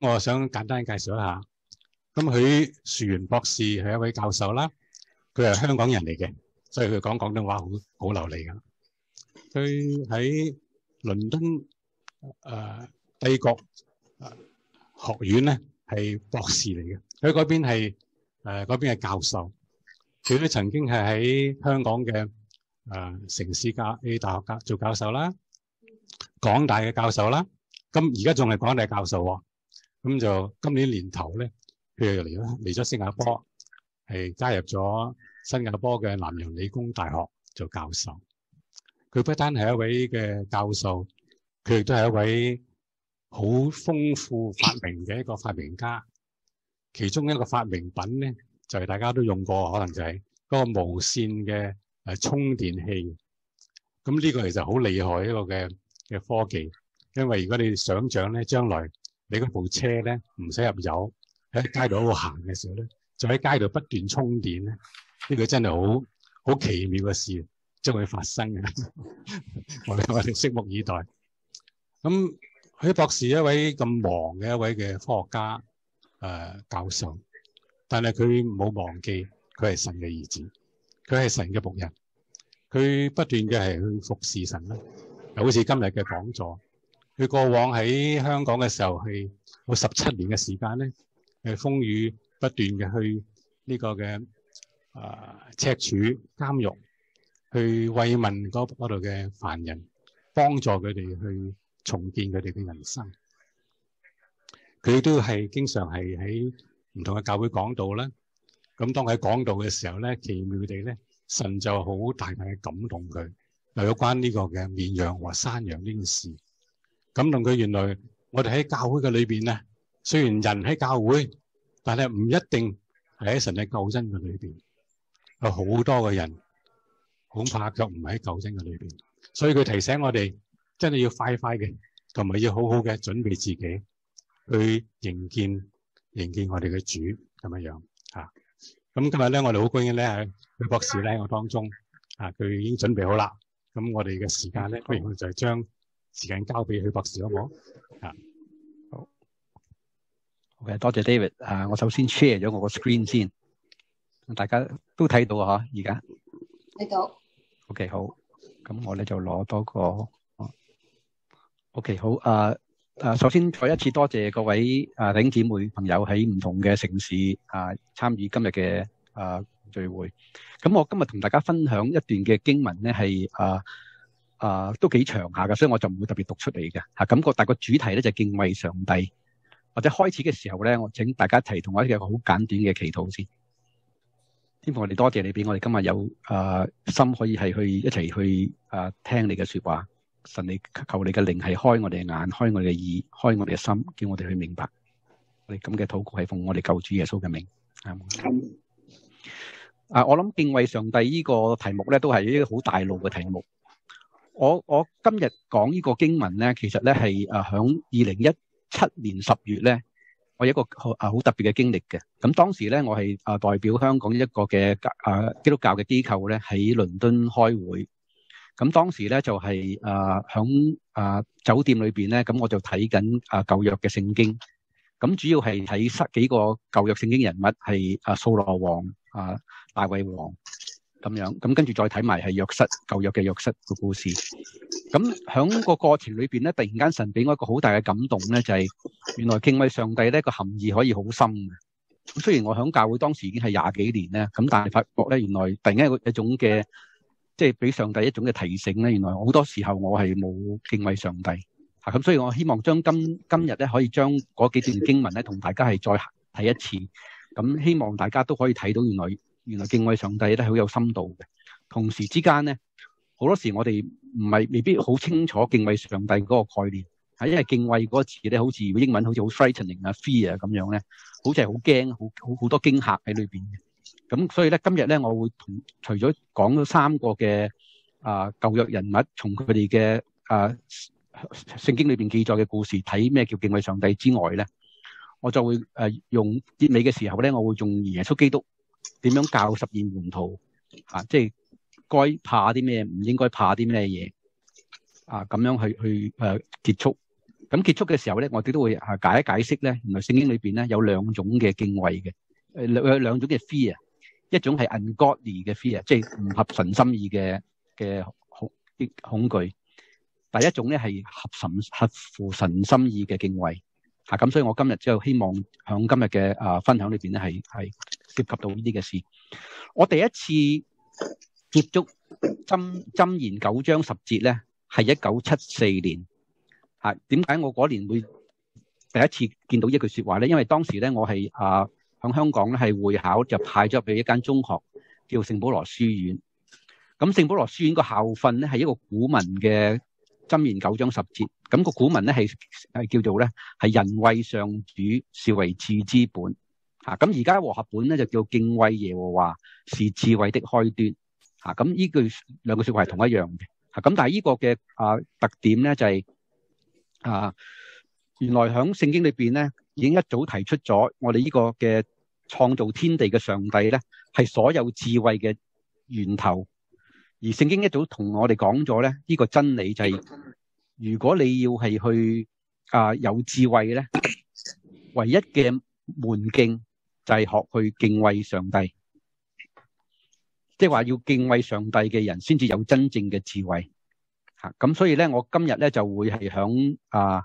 我想簡單介紹一下。咁佢樹源博士係一位教授啦，佢係香港人嚟嘅，所以佢講廣東話好好流利噶。佢喺倫敦誒、呃、帝國學院咧係博士嚟嘅，佢嗰邊係誒嗰邊係教授。佢都曾經係喺香港嘅誒、呃、城市教 A 大學教做教授啦，港大嘅教授啦。咁而家仲係港大教授喎。咁就今年年頭咧，佢又嚟咗嚟咗新加坡，係加入咗新加坡嘅南洋理工大學做教授。佢不單係一位嘅教授，佢亦都係一位好豐富發明嘅一個發明家。其中一個發明品咧，就係大家都用過，可能就係嗰個無線嘅诶充電器。咁呢個其實好厲害一個嘅嘅科技，因為如果你想像咧，將來你嗰部車咧唔使入油，喺街度度行嘅時候咧，就喺街度不斷充電咧，呢個真係好好奇妙嘅事，將會發生嘅。我哋我哋拭目以待。咁許博士一位咁忙嘅一位嘅科學家誒教授。但係佢冇忘記，佢係神嘅兒子，佢係神嘅仆人，佢不斷嘅係去服侍神啦。又好似今日嘅講座，佢過往喺香港嘅時候係有十七年嘅時間咧，誒風雨不斷嘅去呢個嘅啊赤柱監獄，去慰問嗰度嘅犯人，幫助佢哋去重建佢哋嘅人生。佢都係經常係喺唔同嘅教會講道啦，咁當佢喺講道嘅時候咧，奇妙地咧，神就好大大嘅感動佢，又有關呢個嘅綿羊和山羊呢件事，感动佢。原來我哋喺教會嘅裏邊咧，雖然人喺教會，但係唔一定係喺神嘅救恩嘅裏邊，有好多嘅人恐怕卻唔喺救恩嘅裏邊，所以佢提醒我哋真係要快快嘅，同埋要好好嘅準備自己去迎見。迎見我哋嘅主咁樣樣吓，咁今日咧我哋好高兴咧，係許博士咧我當中啊，佢已經準備好啦。咁我哋嘅時間咧，不如我哋就將時間交俾許博士好唔好？啊，好，OK，多謝 David 啊，我首先 share 咗我個 screen 先，大家都睇到啊，而家睇到。OK，好，咁我咧就攞多個，OK，好啊。誒，首先再一次多謝各位啊弟兄姊妹朋友喺唔同嘅城市啊參與今日嘅啊聚會。咁我今日同大家分享一段嘅經文咧，係誒誒都幾長下嘅，所以我就唔會特別讀出嚟嘅嚇。咁個但個主題咧就係敬畏上帝。或者開始嘅時候咧，我請大家一齊同我一個好簡短嘅祈禱先。天父，我哋多謝你俾我哋今日有誒心可以係去一齊去誒聽你嘅説話。神你求你嘅靈係開我哋嘅眼，開我哋嘅耳，開我哋嘅心，叫我哋去明白。我哋咁嘅禱告係奉我哋救主耶穌嘅名。啊，我諗敬畏上帝呢個題目咧，都係一個好大路嘅題目。我我今日講呢個經文咧，其實咧係誒響二零一七年十月咧，我有一個好啊好特別嘅經歷嘅。咁當時咧，我係誒代表香港一個嘅誒基督教嘅機構咧，喺倫敦開會。咁當時咧就係誒響誒酒店裏邊咧，咁我就睇緊誒舊約嘅聖經，咁主要係睇失幾個舊約聖經人物係誒掃羅王、啊大衛王咁樣，咁跟住再睇埋係約瑟舊約嘅約瑟嘅故事。咁響個過程裏邊咧，突然間神俾我一個好大嘅感動咧，就係原來敬畏上帝咧個含義可以好深嘅。咁雖然我響教會當時已經係廿幾年咧，咁但係發覺咧原來突然間有一種嘅。即係俾上帝一種嘅提醒咧，原來好多時候我係冇敬畏上帝嚇，咁所以我希望將今今日咧可以將嗰幾段經文咧同大家係再睇一次，咁希望大家都可以睇到原來原來敬畏上帝咧係好有深度嘅。同時之間咧，好多時我哋唔係未必好清楚敬畏上帝嗰個概念，係因為敬畏嗰個詞咧，好似英文好似好 frightening 啊 fear 咁樣咧，好似係好驚，好好好多驚嚇喺裏邊嘅。咁所以咧，今日咧，我會同除咗講咗三個嘅啊舊約人物，從佢哋嘅啊聖經裏邊記載嘅故事睇咩叫敬畏上帝之外咧，我就會誒、用結尾嘅時候咧，我會用耶穌基督點樣教十二門徒？啊，即係該怕啲咩，唔應該怕啲咩嘢。啊，咁樣去去誒、啊、結束。咁結束嘅時候咧，我哋都會啊解一解釋咧，原來聖經裏邊咧有兩種嘅敬畏嘅，诶有兩種嘅 fear，一種係 ungodly 嘅 fear，即係唔合神心意嘅嘅恐恐懼；第一種咧係合神合乎神心意嘅敬畏。嚇咁，所以我今日就希望響今日嘅啊分享裏邊咧係係涉及到呢啲嘅事。我第一次接觸箴箴言九章十節咧，係一九七四年。嚇點解我嗰年會第一次見到一句説話咧？因為當時咧我係啊響香港咧係會考就派咗入去一間中學叫聖保羅書院。咁聖保羅書院個校訓咧係一個古文嘅箴言九章十節。咁個古文咧係係叫做咧係人畏上主，是為智之本。吓咁而家和合本咧就叫敬畏耶和華，是智慧的開端。吓咁呢句兩句説話係同一樣嘅。吓咁但係呢個嘅啊特點咧就係、是。啊！原來喺聖經裏邊咧，已經一早提出咗我哋呢個嘅創造天地嘅上帝咧，係所有智慧嘅源頭。而聖經一早同我哋講咗咧，呢個真理就係，如果你要係去啊有智慧咧，唯一嘅門徑就係學去敬畏上帝。即係話要敬畏上帝嘅人，先至有真正嘅智慧。吓咁，所以咧，我今日咧就會係響啊，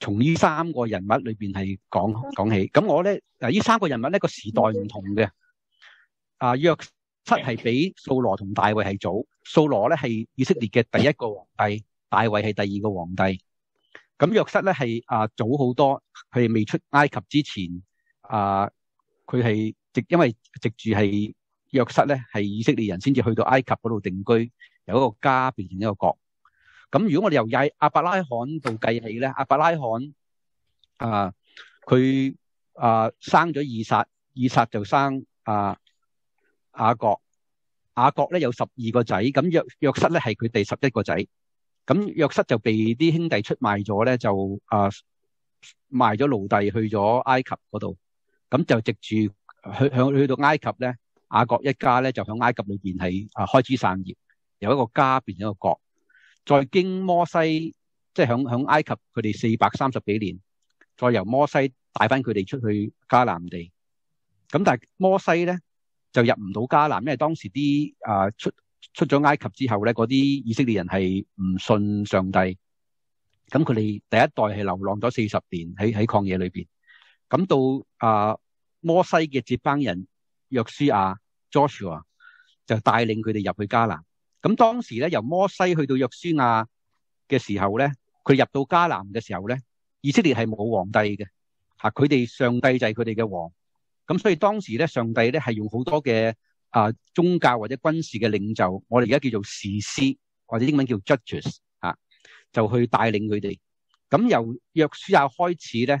從呢三個人物裏邊係講講起。咁我咧嗱，呢三個人物咧個時代唔同嘅。啊，約瑟係比掃羅同大卫係早，掃羅咧係以色列嘅第一個皇帝，大卫係第二個皇帝。咁約瑟咧係啊早好多，佢未出埃及之前啊，佢係直因為直住係約瑟咧係以色列人先至去到埃及嗰度定居，由一個家變成一個國。咁如果我哋由亞亞伯拉罕度計起咧，阿伯拉罕啊，佢啊生咗以撒，以撒就生啊雅各，雅各咧有十二個仔，咁約約瑟咧係佢第十一個仔，咁約瑟就被啲兄弟出賣咗咧，就啊賣咗奴隸去咗埃及嗰度，咁就藉住去向去到埃及咧，雅各一家咧就響埃及裏邊係啊開始散葉，由一個家變咗一個國。再經摩西，即係響響埃及，佢哋四百三十幾年，再由摩西帶翻佢哋出去迦南地。咁但係摩西咧就入唔到迦南，因為當時啲啊出出咗埃及之後咧，嗰啲以色列人係唔信上帝。咁佢哋第一代係流浪咗四十年喺喺曠野裏邊。咁到啊摩西嘅接班人約書亞 Joshua 就帶領佢哋入去迦南。咁當時咧，由摩西去到約書亞嘅時候咧，佢入到迦南嘅時候咧，以色列係冇皇帝嘅，吓佢哋上帝就係佢哋嘅王。咁所以當時咧，上帝咧係用好多嘅啊宗教或者軍事嘅領袖，我哋而家叫做士師或者英文叫 judges 吓，就去帶領佢哋。咁由約書亞開始咧，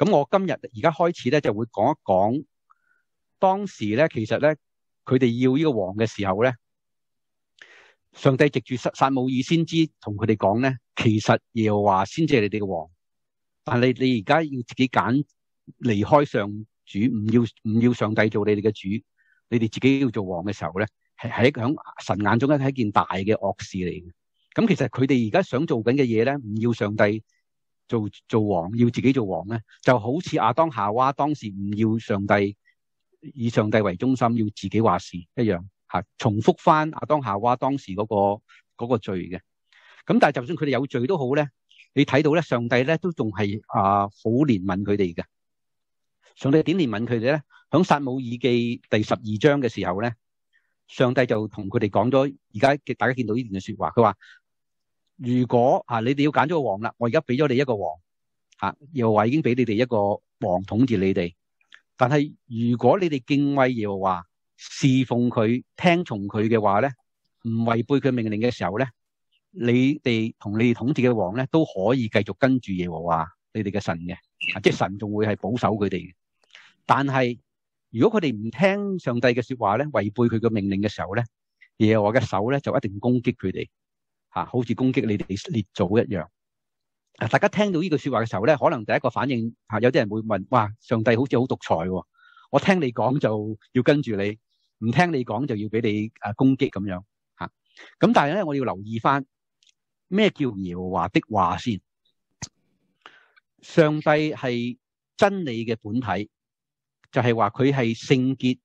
咁我今日而家開始咧就會講一講當時咧，其實咧佢哋要呢個王嘅時候咧。上帝藉住撒撒母耳先知同佢哋講咧，其實耶和華先至係你哋嘅王，但系你而家要自己揀離開上主，唔要唔要上帝做你哋嘅主，你哋自己要做王嘅時候咧，係喺響神眼中咧係一件大嘅惡事嚟嘅。咁其實佢哋而家想做緊嘅嘢咧，唔要上帝做做王，要自己做王咧，就好似亞當夏娃當時唔要上帝以上帝為中心，要自己話事一樣。吓，重複翻亞當夏娃當時嗰個嗰個罪嘅，咁但係就算佢哋有罪都好咧，你睇到咧，上帝咧都仲係啊好怜悯佢哋嘅。上帝點憐憫佢哋咧？響撒母耳記第十二章嘅時候咧，上帝就同佢哋講咗，而家大家見到呢段嘅說話，佢話如果啊你哋要拣咗个王啦，我而家俾咗你一个王，吓又話已經俾你哋一個王統治你哋，但係如果你哋敬畏耶和華。侍奉佢、聽從佢嘅話咧，唔違背佢命令嘅時候咧，你哋同你哋統治嘅王咧都可以繼續跟住耶和華你哋嘅神嘅，啊，即系神仲會係保守佢哋。但係如果佢哋唔聽上帝嘅說話咧，違背佢嘅命令嘅時候咧，耶和華嘅手咧就一定攻擊佢哋，吓，好似攻擊你哋列祖一樣。啊，大家聽到呢句說話嘅時候咧，可能第一個反應吓，有啲人會問：哇，上帝好似好獨裁喎，我聽你講就要跟住你，唔聽你講就要俾你誒攻擊咁樣吓。咁但係咧，我要留意翻咩叫耶和華的話先。上帝係真理嘅本體，就係話佢係聖潔、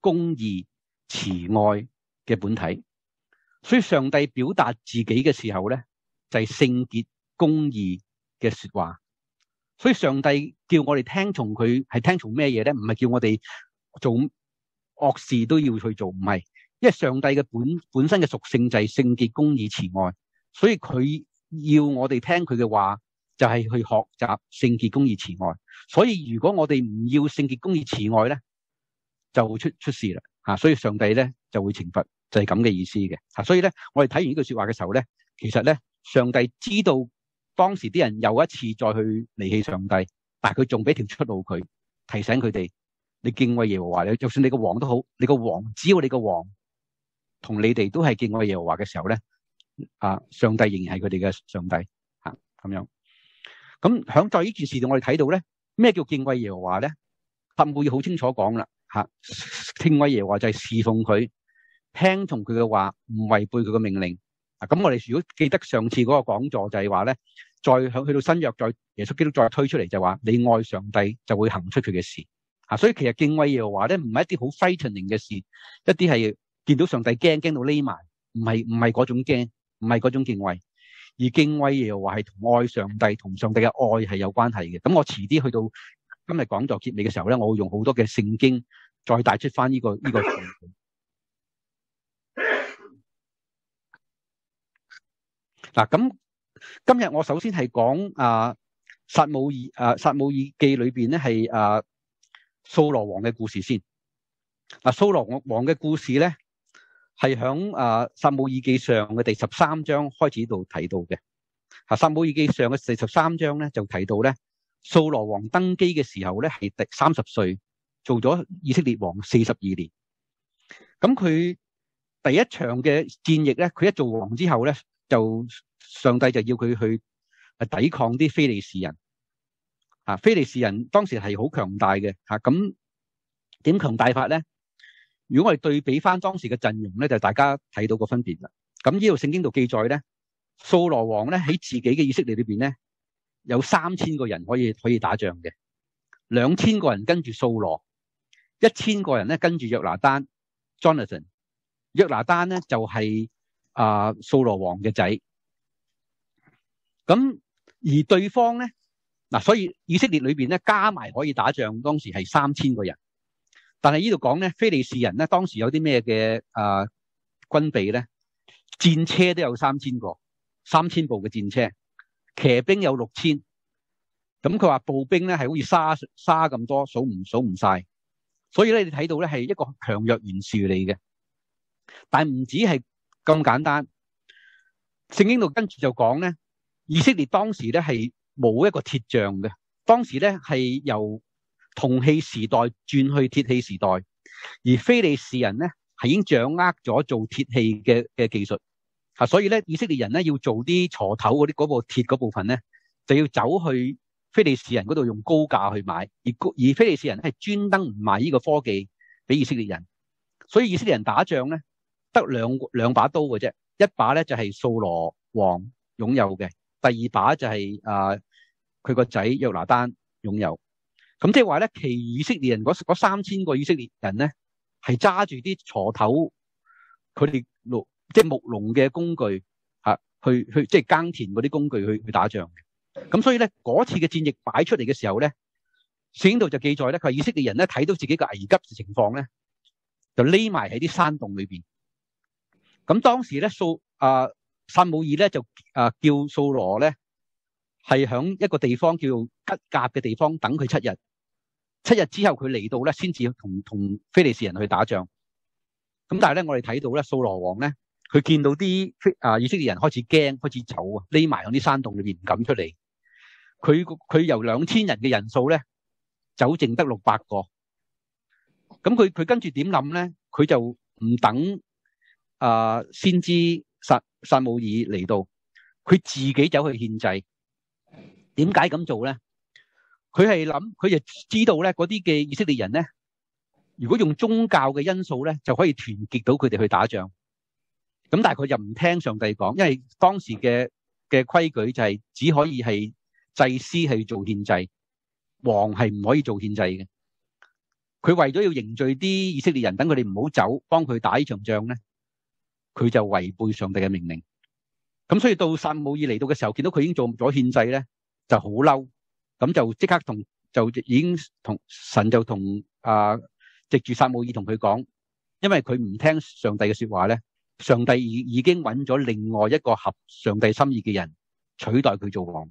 公義、慈愛嘅本體。所以上帝表達自己嘅時候咧，就係聖潔、公義嘅說話。所以上帝叫我哋聽從佢，係聽從咩嘢咧？唔係叫我哋做惡事都要去做，唔係。因為上帝嘅本本身嘅屬性就係聖潔、公義、慈愛，所以佢要我哋聽佢嘅話。就係、是、去學習聖潔、公義、慈愛，所以如果我哋唔要聖潔、公義、慈愛咧，就會出出事啦吓。所以上帝咧就會懲罰，就係咁嘅意思嘅吓。所以咧，我哋睇完呢句說話嘅時候咧，其實咧，上帝知道當時啲人又一次再去離棄上帝，但系佢仲俾條出路佢，提醒佢哋：你敬畏耶和華，你就算你個王都好，你個王只要你個王同你哋都係敬畏耶和華嘅時候咧，啊，上帝仍然係佢哋嘅上帝吓咁樣。咁響在呢件事度，我哋睇到咧，咩叫敬畏耶和華咧？撒母耳好清楚講啦，吓敬畏耶话就係侍奉佢，聽從佢嘅話，唔違背佢嘅命令。啊，咁我哋如果記得上次嗰個講座就係話咧，再響去到新約，再耶穌基督再推出嚟就話，你愛上帝就會行出佢嘅事。啊，所以其實敬畏耶和華咧，唔係一啲好 fighting 嘅事，一啲係見到上帝驚驚到匿埋，唔係唔系嗰種驚，唔係嗰種敬畏。而敬畏耶和華係同愛上帝同上帝嘅愛係有關係嘅。咁我遲啲去到今日講座结尾嘅時候咧，我會用好多嘅聖經再帶出翻呢個 呢個。嗱，咁今日我首先係講啊撒母耳啊撒母耳記裏邊咧係啊掃羅王嘅故事先。嗱，掃羅王嘅故事咧。係響啊撒母耳記上嘅第十三章開始度提到嘅。啊撒母耳記上嘅第十三章咧就提到咧，掃羅王登基嘅時候咧係第三十歲，做咗以色列王四十二年。咁佢第一場嘅戰役咧，佢一做王之後咧，就上帝就要佢去抵抗啲非利士人。啊，非利士人當時係好強大嘅。吓，咁點強大法咧？如果我哋對比翻當時嘅陣容咧，就大家睇到個分別啦。咁呢度聖經度記載咧，掃羅王咧喺自己嘅以色列裏邊咧，有三千個人可以可以打仗嘅，兩千個人跟住掃羅，一千個人咧跟住約拿單 Jonathan。約拿單咧就係啊掃羅王嘅仔。咁而對方咧嗱，所以以色列裏邊咧加埋可以打仗，當時係三千個人。但係呢度講咧，非利士人咧當時有啲咩嘅啊軍備咧？戰車都有三千個，三千部嘅戰車，騎兵有六千。咁佢話步兵咧係好似沙沙咁多，數唔數唔晒。所以咧，你睇到咧係一個強弱悬殊嚟嘅。但唔止係咁簡單。聖經度跟住就講咧，以色列當時咧係冇一個鐵匠嘅，當時咧係由。銅器時代轉去鐵器時代，而非利士人咧係已經掌握咗做鐵器嘅嘅技術，吓，所以咧以色列人咧要做啲鋤頭嗰啲嗰部鐵嗰部分咧，就要走去非利士人嗰度用高價去買，而而非利士人係專登唔卖呢個科技俾以色列人，所以以色列人打仗咧得兩兩把刀嘅啫，一把咧就係掃羅王擁有嘅，第二把就係啊佢個仔约拿單擁有。咁即係話咧，其以色列人嗰三千個以色列人咧，係揸住啲鋤頭，佢哋木即係木農嘅工具吓，去去即系耕田嗰啲工具去去打仗。咁所以咧，嗰次嘅战役摆出嚟嘅时候咧，聖經度就记载咧，佢話以色列人咧睇到自己嘅危急嘅情况咧，就匿埋喺啲山洞里边。咁当时咧，扫啊撒母耳咧就啊叫扫罗咧，系响一个地方叫吉甲嘅地方等佢七日。七日之后佢嚟到咧，先至同同非利士人去打仗。咁但系咧，我哋睇到咧，扫罗王咧，佢见到啲啊以色列人开始惊，开始走啊，匿埋喺啲山洞里边唔敢出嚟。佢佢由兩千人嘅人數咧，走剩得六百個。咁佢佢跟住點諗咧？佢就唔等啊、先知撒撒母耳嚟到，佢自己走去献祭。點解咁做咧？佢係諗，佢就知道咧，嗰啲嘅以色列人咧，如果用宗教嘅因素咧，就可以團結到佢哋去打仗。咁但係佢就唔聽上帝講，因為當時嘅嘅規矩就係只可以係祭司去做獻祭，王係唔可以做獻祭嘅。佢為咗要凝聚啲以色列人，等佢哋唔好走，幫佢打呢場仗咧，佢就違背上帝嘅命令。咁所以到撒母耳嚟到嘅時候，見到佢已經做咗獻祭咧，就好嬲，咁就即刻同就已经同神就同啊藉住撒母耳同佢講，因為佢唔聽上帝嘅說話咧，上帝已已經揾咗另外一個合上帝心意嘅人取代佢做王。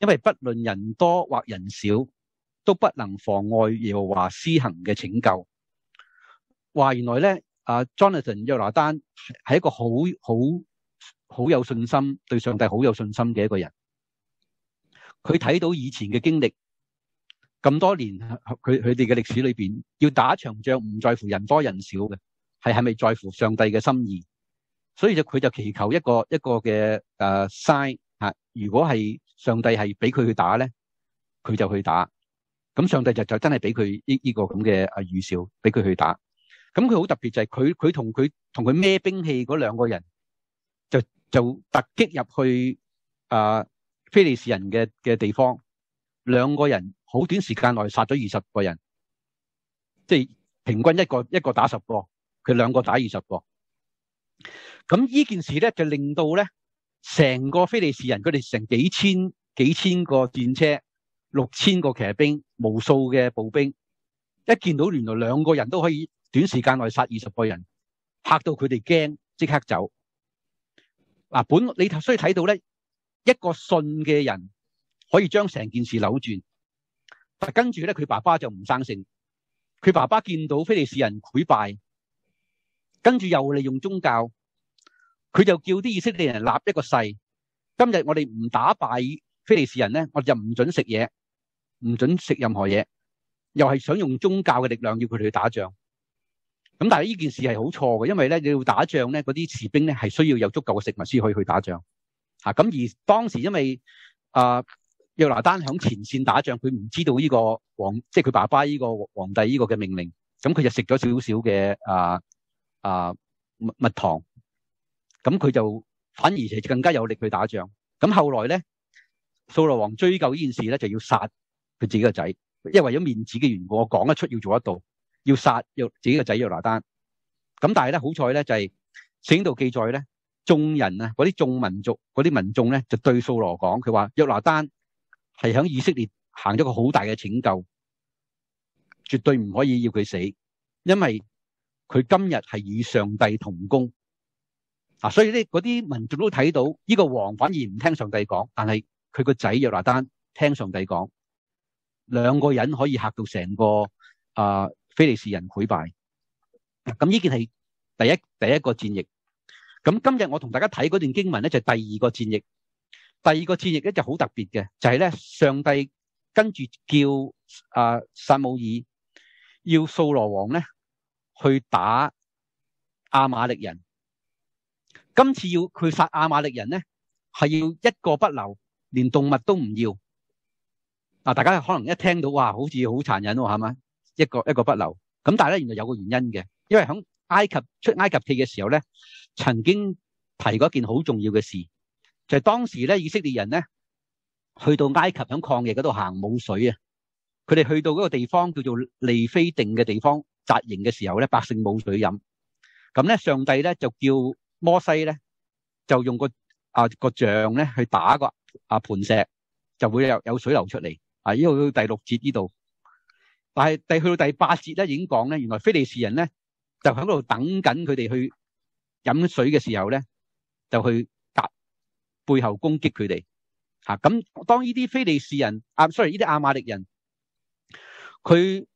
因為不論人多或人少，都不能妨礙耶和華施行嘅拯救。話原來咧，阿 Jonathan 约拿單係一個好好好有信心，對上帝好有信心嘅一個人。佢睇到以前嘅經歷，咁多年佢佢哋嘅歷史裏邊，要打一場仗唔在乎人多人少嘅，係係咪在乎上帝嘅心意？所以就佢就祈求一個一個嘅诶 sign 吓，如果係上帝係俾佢去打咧，佢就去打。咁上帝就就真係俾佢呢呢個咁嘅啊預兆，俾佢去打。咁佢好特別就係佢佢同佢同佢孭兵器嗰兩個人就就突擊入去啊非利士人嘅嘅地方，兩個人好短時間內殺咗二十個人，即系平均一個一個打十個，佢兩個打二十個。咁呢件事咧就令到咧成個非利士人佢哋成幾千幾千個戰車，六千個騎兵，無數嘅步兵，一見到原來兩個人都可以。短時間內殺二十個人，嚇到佢哋驚，即刻走。嗱，本你所以睇到咧，一個信嘅人可以將成件事扭轉。但跟住咧，佢爸爸就唔生性。佢爸爸見到非利士人溃败，跟住又利用宗教，佢就叫啲以色列人立一个誓：今日我哋唔打败非利士人咧，我哋就唔准食嘢，唔准食任何嘢。又系想用宗教嘅力量要佢哋去打仗。咁但系呢件事系好错嘅，因为咧你要打仗咧，嗰啲士兵咧系需要有足够嘅食物先可以去打仗。吓，咁而当时因为啊约拿丹响前线打仗，佢唔知道呢个皇，即系佢爸爸呢个皇帝呢个嘅命令，咁佢就食咗少少嘅啊啊蜜糖，咁佢就反而係更加有力去打仗。咁后来咧，掃羅王追究呢件事咧，就要杀佢自己个仔，因为为咗面子嘅缘故，我讲得出要做得到。要殺約自己个仔约拿丹，咁但系咧好彩咧就係聖經度记载咧，众人啊嗰啲众民族嗰啲民众咧就對掃羅講，佢话约拿丹系响以色列行咗个好大嘅拯救，绝对唔可以要佢死，因为佢今日系以上帝同工啊！所以咧嗰啲民族都睇到呢個王反而唔聽上帝講，但系佢個仔約拿單聽上帝講，兩個人可以嚇到成個啊〜非利士人潰敗，咁呢件係第一第一個戰役。咁今日我同大家睇嗰段經文咧，就係第二個戰役。第二個戰役咧就好特別嘅，就係咧上帝跟住叫啊撒母耳要掃羅王咧去打亞瑪力人。今次要佢殺亞瑪力人咧，係要一個不留，連動物都唔要。嗱，大家可能一聽到哇，好似好殘忍喎，係嘛？一個一个不留，咁但係咧，原來有個原因嘅，因為喺埃及出埃及記嘅時候咧，曾經提過一件好重要嘅事，就係當時咧以色列人咧去到埃及喺曠野嗰度行冇水啊，佢哋去到嗰個地方叫做利非定嘅地方扎營嘅時候咧，百姓冇水飲，咁咧上帝咧就叫摩西咧就用個啊个杖咧去打個啊磐石，就會有有水流出嚟，啊，呢度到第六節呢度，但係第去到第八節咧已經講咧，原來非利士人咧就喺度等緊佢哋去飲水嘅時候咧，就去夾背後攻擊佢哋。吓、咁，當呢啲非利士人啊，sorry，呢啲亞瑪力人，佢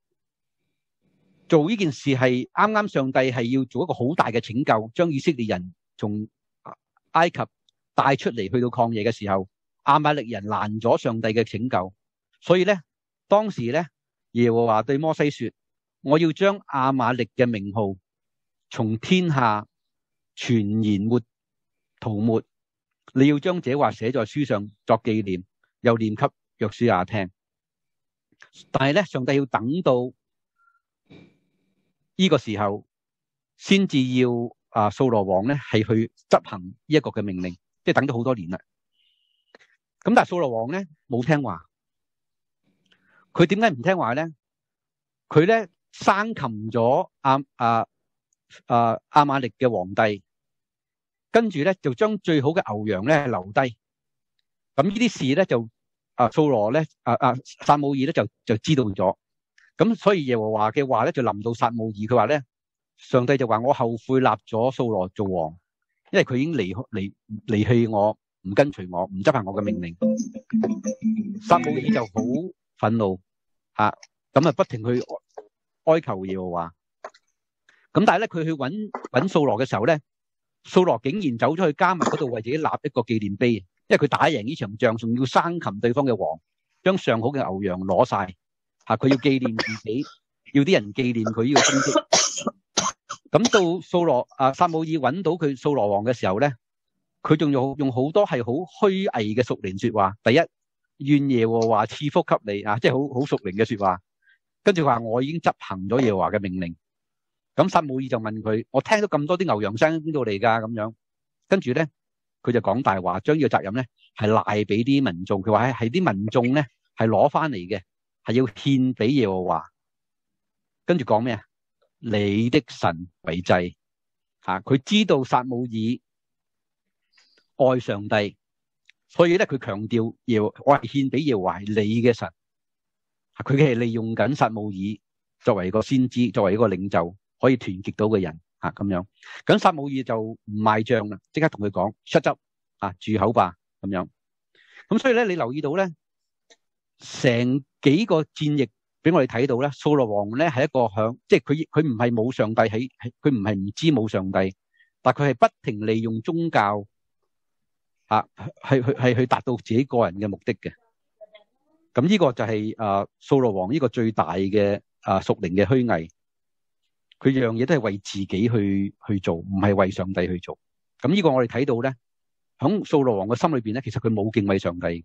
做呢件事系啱啱上帝系要做一个好大嘅拯救，将以色列人从埃及带出嚟去到旷野嘅时候，阿玛力人拦咗上帝嘅拯救，所以咧当时咧耶和华对摩西说：我要将阿玛力嘅名号从天下全然抹涂抹。你要将这话写在书上作纪念，又念给约书亚听。但系咧，上帝要等到呢個時候，先至要啊掃羅王咧係去執行呢一個嘅命令，即系等咗好多年啦。咁但係掃羅王咧冇聽話，佢點解唔聽話咧？佢咧生擒咗阿啊啊阿玛力嘅皇帝。跟住咧就將最好嘅牛羊咧留低，咁呢啲事咧就啊掃羅咧啊啊撒母耳咧就就知道咗，咁所以耶和華嘅話咧就臨到撒母耳，佢話咧上帝就話我後悔立咗掃羅做王，因為佢已經離離離棄我，唔跟隨我，唔執行我嘅命令。撒母耳就好憤怒吓，咁啊不停去哀求耶和華，咁但係咧佢去揾揾掃羅嘅時候咧。掃羅竟然走咗去加密嗰度為自己立一個紀念碑，因為佢打贏呢場仗，仲要生擒對方嘅王，將上好嘅牛羊攞晒，吓佢要纪念自己，要啲人纪念佢呢个功績。咁到扫罗啊撒母耳揾到佢扫罗王嘅時候咧，佢仲用用好多係好虛偽嘅屬靈說話。第一，願耶和華賜福給你啊，即係好好屬靈嘅說話。跟住話我已經執行咗耶和華嘅命令。咁撒母耳就問佢：我聽到咁多啲牛羊聲邊度嚟噶？咁樣，跟住咧，佢就講大話，將呢個責任咧係賴俾啲民眾。佢話係啲民眾咧係攞翻嚟嘅，係要獻俾耶和華。跟住講咩啊？你的神為祭吓，佢知道撒母耳愛上帝，所以咧佢強調耶和我係獻俾耶和華係你嘅神。佢係利用緊撒母耳作為個先知，作為一個領袖。可以團結到嘅人啊，咁樣，咁撒母耳就唔賣賬啦，即刻同佢講出汁啊，住口吧，咁樣。咁所以咧，你留意到咧，成幾個戰役俾我哋睇到咧，掃羅王咧係一個響，即係佢佢唔係冇上帝喺，佢唔係唔知冇上帝，但佢係不停利用宗教啊，係去系去達到自己個人嘅目的嘅。咁呢個就係誒掃羅王呢個最大嘅誒屬靈嘅虛偽。佢樣嘢都係為自己去去做，唔係為上帝去做。咁呢個我哋睇到咧，響掃羅王嘅心裏邊咧，其實佢冇敬畏上帝。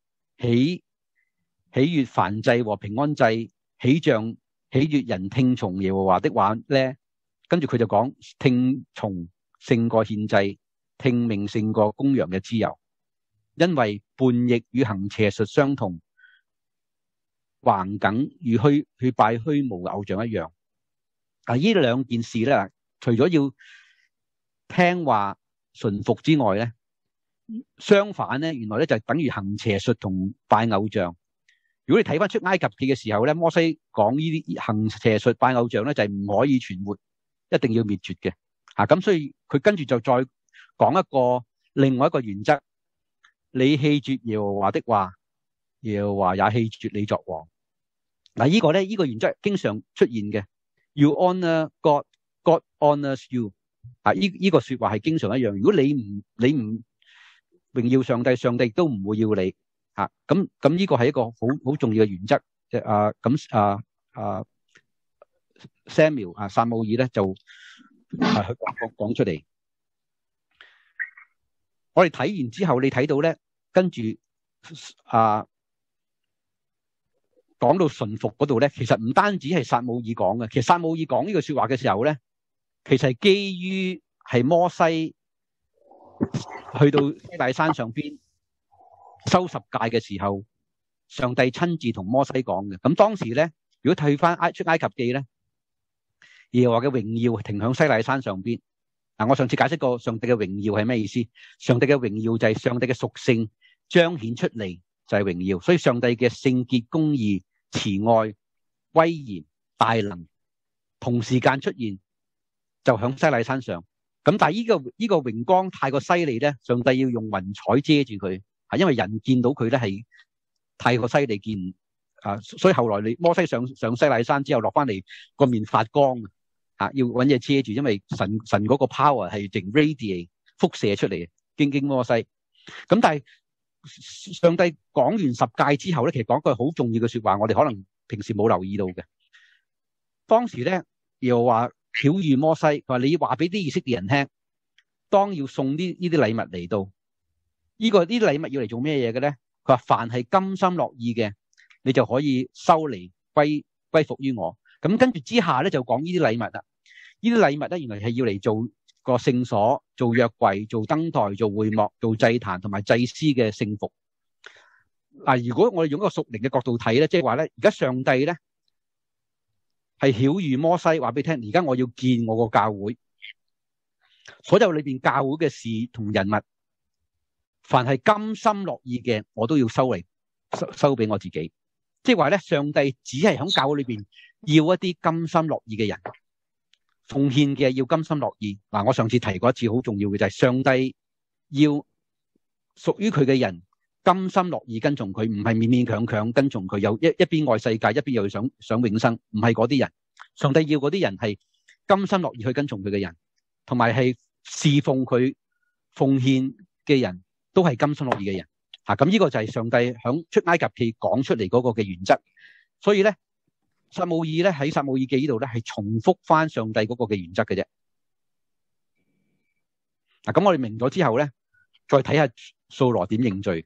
喜喜悅燔祭和平安祭，喜像喜悅人聽從耶和華的話咧。跟住佢就講聽從勝過獻祭，聽命勝過公羊嘅自由，因為叛逆與行邪術相同。橫梗與虛去拜虛無偶像一樣，啊！呢兩件事咧，除咗要聽話順服之外咧，相反咧，原來咧就等於行邪術同拜偶像。如果你睇翻出埃及記嘅時候咧，摩西講呢啲行邪術拜偶像咧，就係唔可以存活，一定要滅絕嘅。吓，咁所以佢跟住就再講一個另外一個原則：你棄絕耶和華的話，耶和華也棄絕你作王。嗱，呢個咧，呢個原則經常出現嘅。You honor God，God honors you。啊，呢呢個說話係經常一樣。如果你唔你唔荣耀上帝，上帝都唔会要你。吓，咁咁呢个系一个好好重要嘅原则。即係啊，咁啊啊 Samuel 啊，撒母耳咧就啊去讲讲出嚟。我哋睇完之后，你睇到咧，跟住啊。讲到順服嗰度咧，其实唔单止系撒母耳讲嘅，其实撒母耳讲呢个说话嘅时候咧，其实系基于系摩西去到西大山上邊收十誡嘅時候，上帝親自同摩西講嘅。咁當時咧，如果退翻埃出埃及記咧，耶和華嘅榮耀停响西大山上邊。嗱，我上次解釋過上帝嘅榮耀係咩意思？上帝嘅榮耀就係上帝嘅屬性彰顯出嚟就係榮耀，所以上帝嘅聖潔、公義、慈愛、威嚴、大能同時間出現，就響西奈山上。咁但系呢個呢個榮光太過犀利咧，上帝要用雲彩遮住佢，係因為人見到佢咧係太過犀利見啊，所以後來你摩西上上西奈山之後落翻嚟個面發光。啊！要揾嘢遮住，因為神神嗰個 power 係淨 radiate 輻射出嚟嘅，經經摩西。咁但係上帝講完十誡之後咧，其實講句好重要嘅說話，我哋可能平時冇留意到嘅。當時咧又話曉諭摩西，佢話你要話俾啲以色列人聽，當要送呢呢啲禮物嚟到，呢個呢啲禮物要嚟做咩嘢嘅咧？佢話凡係甘心樂意嘅，你就可以收嚟歸歸服於我。咁跟住之下咧就講呢啲禮物啦。呢啲禮物咧，原來係要嚟做個聖所、做約櫃、做燈台、做會幕、做祭壇同埋祭司嘅聖服。嗱，如果我哋用一個屬靈嘅角度睇咧，即係話咧，而家上帝咧係曉諭摩西話俾你聽，而家我要建我個教會，所有裏邊教會嘅事同人物，凡係甘心樂意嘅，我都要收嚟收收俾我自己。即係話咧，上帝只係喺教會裏邊要一啲甘心樂意嘅人。奉献嘅要甘心樂意嗱，我上次提過一次好重要嘅就係上帝要屬於佢嘅人甘心樂意跟從佢，唔係勉勉強強跟從佢，有一一邊愛世界，一邊又想想永生，唔係嗰啲人。上帝要嗰啲人係甘心樂意去跟從佢嘅人，同埋係侍奉佢奉獻嘅人都係甘心樂意嘅人。吓，咁呢個就係上帝響出埃及記講出嚟嗰個嘅原則。所以咧。撒母耳咧喺撒母耳記呢度咧係重複翻上帝嗰個嘅原則嘅啫。嗱，咁我哋明咗之後咧，再睇下掃羅點認罪。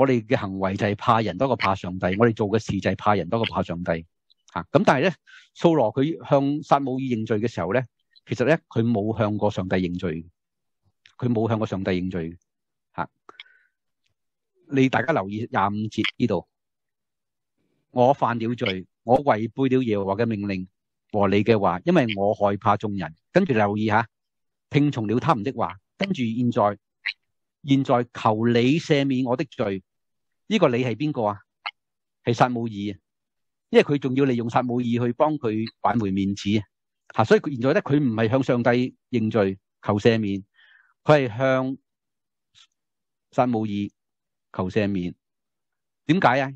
我哋嘅行為就係怕人多過怕上帝，我哋做嘅事就係怕人多過怕上帝，吓，咁但係咧，掃羅佢向撒母耳認罪嘅時候咧，其實咧佢冇向過上帝認罪，佢冇向過上帝認罪，吓，你大家留意廿五節呢度，我犯了罪。我違背了耶和華嘅命令和你嘅話，因為我害怕眾人。跟住留意下，聽從了他們的話。跟住現在，現在求你赦免我的罪。呢個你係邊個啊？係撒母耳啊，因為佢仲要利用撒母耳去幫佢挽回面子啊。所以現在咧，佢唔係向上帝認罪求赦免，佢係向撒母耳求赦免。點解啊？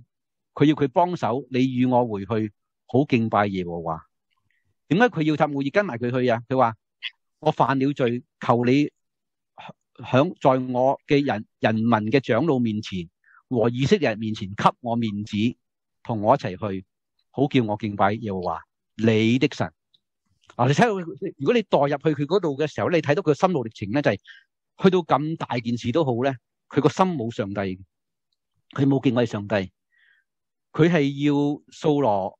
佢要佢幫手，你與我回去，好敬拜耶和華。點解佢要撒母耳跟埋佢去啊？佢話我犯了罪，求你响在我嘅人人民嘅長老面前和以色列人面前給我面子，同我一齊去，好叫我敬拜耶和華你的神。啊，你睇到如果你代入去佢嗰度嘅時候，你睇到佢心路歷程咧，就係去到咁大件事都好咧，佢個心冇上帝，佢冇敬畏上帝。佢係要掃羅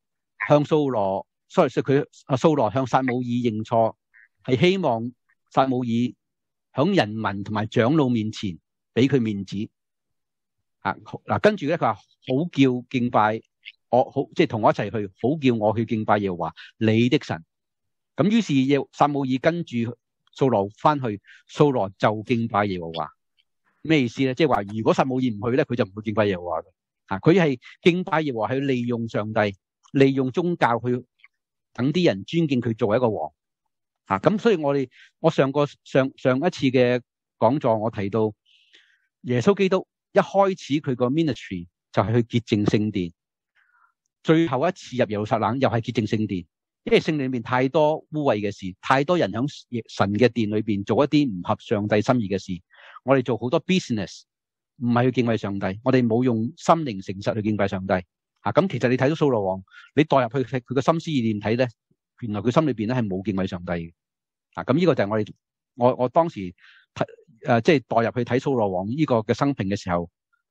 向掃羅，sorry，佢阿掃羅向撒母耳認錯，係希望撒母耳响人民同埋長老面前俾佢面子。啊，嗱，跟住咧，佢话好叫敬拜我，好即系同我一齐去，好叫我去敬拜耶和华你的神。咁于是要撒母耳跟住扫罗翻去，扫罗就敬拜耶和华。咩意思咧？即系话如果撒母耳唔去咧，佢就唔会敬拜耶和华嘅。啊！佢系敬拜耶和华，去利用上帝，利用宗教去等啲人尊敬佢作為一个王。啊！咁所以我哋我上个上上一次嘅讲座，我提到耶稣基督一開始佢個 ministry 就係去潔淨聖殿，最後一次入耶路撒冷又係潔淨聖殿，因為聖殿裏面太多污秽嘅事，太多人響神嘅殿裏邊做一啲唔合上帝心意嘅事。我哋做好多 business，唔係去敬畏上帝，我哋冇用心靈誠實去敬拜上帝。啊，咁其實你睇到掃羅王，你代入去佢佢個心思意念睇咧，原來佢心裏邊咧係冇敬畏上帝嘅。啊，咁呢個就係我哋我我當時睇誒，即係代入去睇掃羅王呢個嘅生平嘅時候，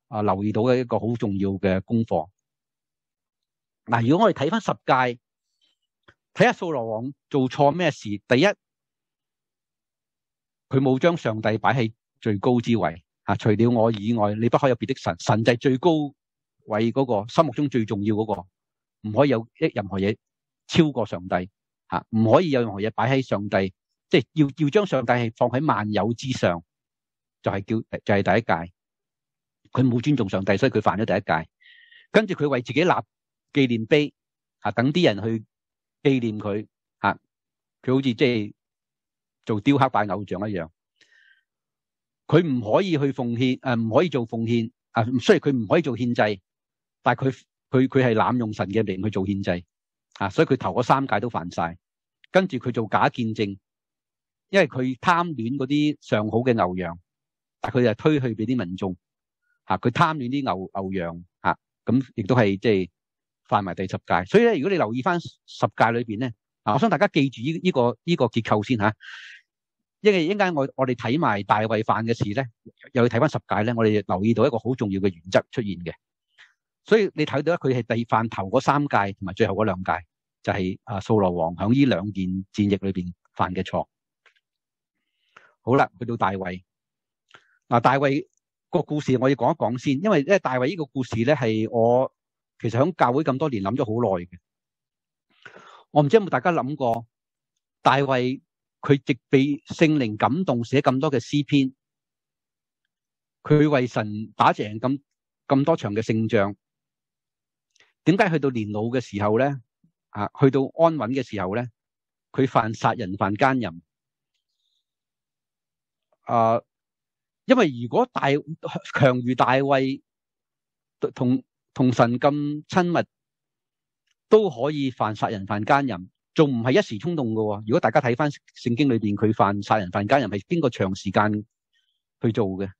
啊，留意到嘅一個好重要嘅功課。嗱，如果我哋睇翻十誡，睇下掃羅王做錯咩事？第一，佢冇將上帝擺喺最高之位，啊，除了我以外，你不可有別的神，神就係最高位嗰個，心目中最重要嗰個，唔可以有一任何嘢超過上帝，吓，唔可以有任何嘢擺喺上帝，即係要要將上帝係放喺萬有之上，就係叫就係第一誡，佢冇尊重上帝，所以佢犯咗第一誡，跟住佢為自己立紀念碑，吓，等啲人去紀念佢，吓，佢好似即係做雕刻拜偶像一樣。佢唔可以去奉獻，誒唔可以做奉獻，啊，雖然佢唔可以做獻祭，但系佢佢佢係濫用神嘅名去做獻祭，啊，所以佢頭嗰三屆都犯晒，跟住佢做假見證，因為佢貪戀嗰啲上好嘅牛羊，但佢就推去俾啲民眾，吓，佢貪戀啲牛牛羊，吓，咁亦都係即係犯埋第十屆，所以咧，如果你留意翻十屆裏邊咧，啊，我想大家記住呢呢個呢個結構先吓。因為一陣間我我哋睇埋大卫犯嘅事咧，又要睇翻十誡咧，我哋留意到一個好重要嘅原則出現嘅。所以你睇到，佢係第犯頭嗰三誡同埋最後嗰兩誡，就係啊掃羅王响呢兩件戰役裏邊犯嘅錯。好啦，去到大衛嗱，大衛個故事我要講一講先，因為咧大衛呢個故事咧係我其實響教會咁多年諗咗好耐嘅。我唔知有冇大家諗過大衛。佢直被聖靈感動寫咁多嘅詩篇，佢為神打贏咁咁多場嘅胜仗，點解去到年老嘅時候咧？啊，去到安穩嘅時候咧，佢犯殺人、犯奸淫。啊，因為如果大強如大衛同同神咁親密，都可以犯殺人、犯奸淫。仲唔係一時衝動嘅？如果大家睇翻聖經裏邊，佢犯殺人、犯奸淫係經過長時間去做嘅。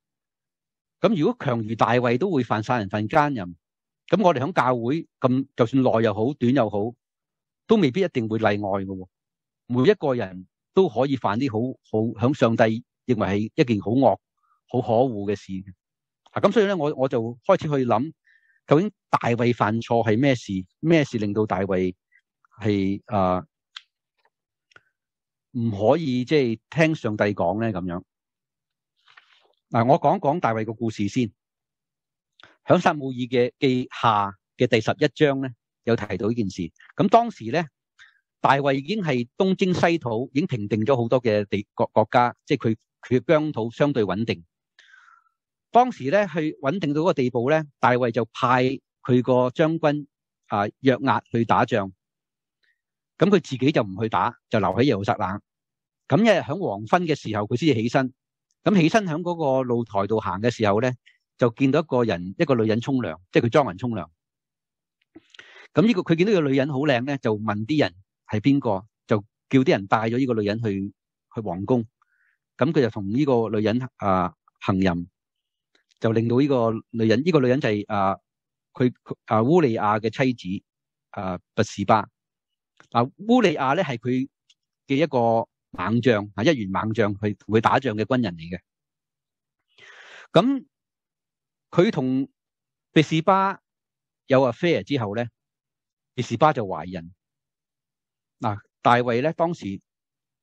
咁如果強如大衛都會犯殺人、犯奸淫，咁我哋响教會咁，就算耐又好、短又好，都未必一定會例外嘅。每一個人都可以犯啲好好響上帝認為係一件好惡、好可惡嘅事。啊，咁所以咧，我我就開始去諗，究竟大衛犯錯係咩事？咩事令到大衛？係啊，唔可以即係聽上帝講咧咁樣。嗱，我講講大衛個故事先。響撒母耳嘅記下嘅第十一章咧，有提到呢件事。咁當時咧，大衛已經係東征西討，已經平定咗好多嘅地國國家，即係佢佢嘅疆土相對穩定。當時咧去穩定到嗰個地步咧，大衛就派佢個將軍啊約押去打仗。咁佢自己就唔去打，就留喺耶路撒冷。咁一日響黃昏嘅時候，佢先至起身。咁起身響嗰個露台度行嘅時候咧，就見到一個人，一個女人沖涼，即係佢裝人沖涼。咁呢个佢見到個女人好靚咧，就問啲人係邊個，就叫啲人帶咗呢個女人去去皇宮。咁佢就同呢個女人啊行淫，就令到呢個女人，呢個女人就係啊佢啊烏利亞嘅妻子啊拔士巴。嗱，烏利亞咧係佢嘅一個猛將，啊一員猛將，去同佢打仗嘅軍人嚟嘅。咁佢同拔士巴有 affair 之後咧，拔士巴就懷孕。嗱，大衛咧當時，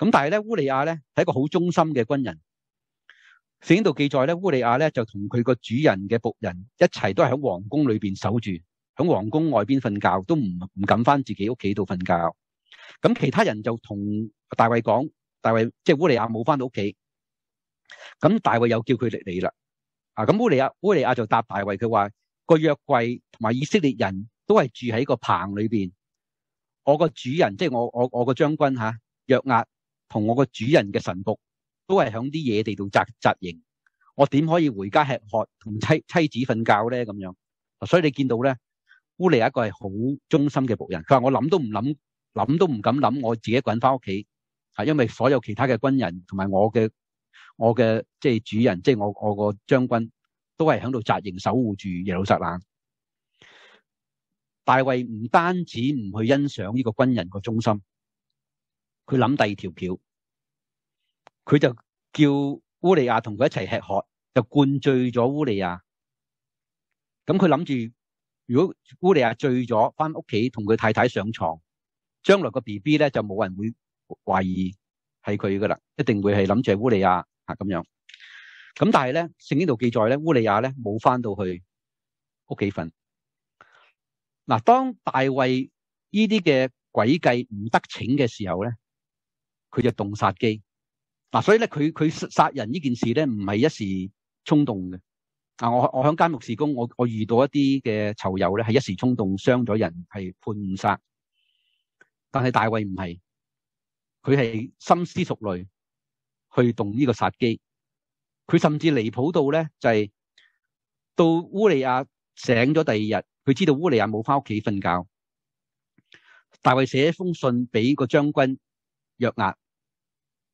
咁但係咧，烏利亞咧係一個好忠心嘅軍人。聖經度記載咧，烏利亞咧就同佢個主人嘅仆人一齊都喺皇宮裏邊守住，喺皇宮外邊瞓覺，都唔唔敢翻自己屋企度瞓覺。咁其他人就同大卫講，大卫即係烏利亞冇翻到屋企。咁大卫又叫佢嚟嚟啦。啊，咁烏利亞烏利亞就答大卫，佢話個約櫃同埋以色列人都係住喺個棚裏邊。我個主人即係我我我個將軍吓约押同我個主人嘅臣僕都係喺啲野地度扎扎营。我點可以回家吃喝同妻 妻子瞓覺咧？咁樣，所以你見到咧，烏利一個係好忠心嘅仆人。佢話我諗都唔諗，諗都唔敢諗，我自己滚翻屋企，係因為所有其他嘅軍人同埋我嘅我嘅即系主人，即係我我個將軍都係喺度扎营守護住耶路撒冷。大卫唔單止唔去欣賞呢個軍人個忠心，佢諗第二條橋，佢就叫烏利亞同佢一齊吃喝。就灌醉咗烏利亞，咁佢諗住，如果烏利亞醉咗，翻屋企同佢太太上床，將來個 B B 咧就冇人會懷疑係佢噶啦，一定會係諗住係烏利亞啊咁樣。咁但係咧，聖經度記載咧，烏利亞咧冇翻到去屋企瞓。嗱，當大衛呢啲嘅詭計唔得逞嘅時候咧，佢就動殺機。嗱，所以咧，佢佢殺人呢件事咧，唔係一時衝動嘅，啊！我我喺監獄事工，我我遇到一啲嘅囚友咧，係一時衝動傷咗人，係判誤殺。但係大衛唔係，佢係深思熟慮去動呢個殺機。佢甚至離譜到咧，就係到烏利亞醒咗第二日，佢知道烏利亞冇翻屋企瞓覺，大衛寫一封信俾個將軍約押。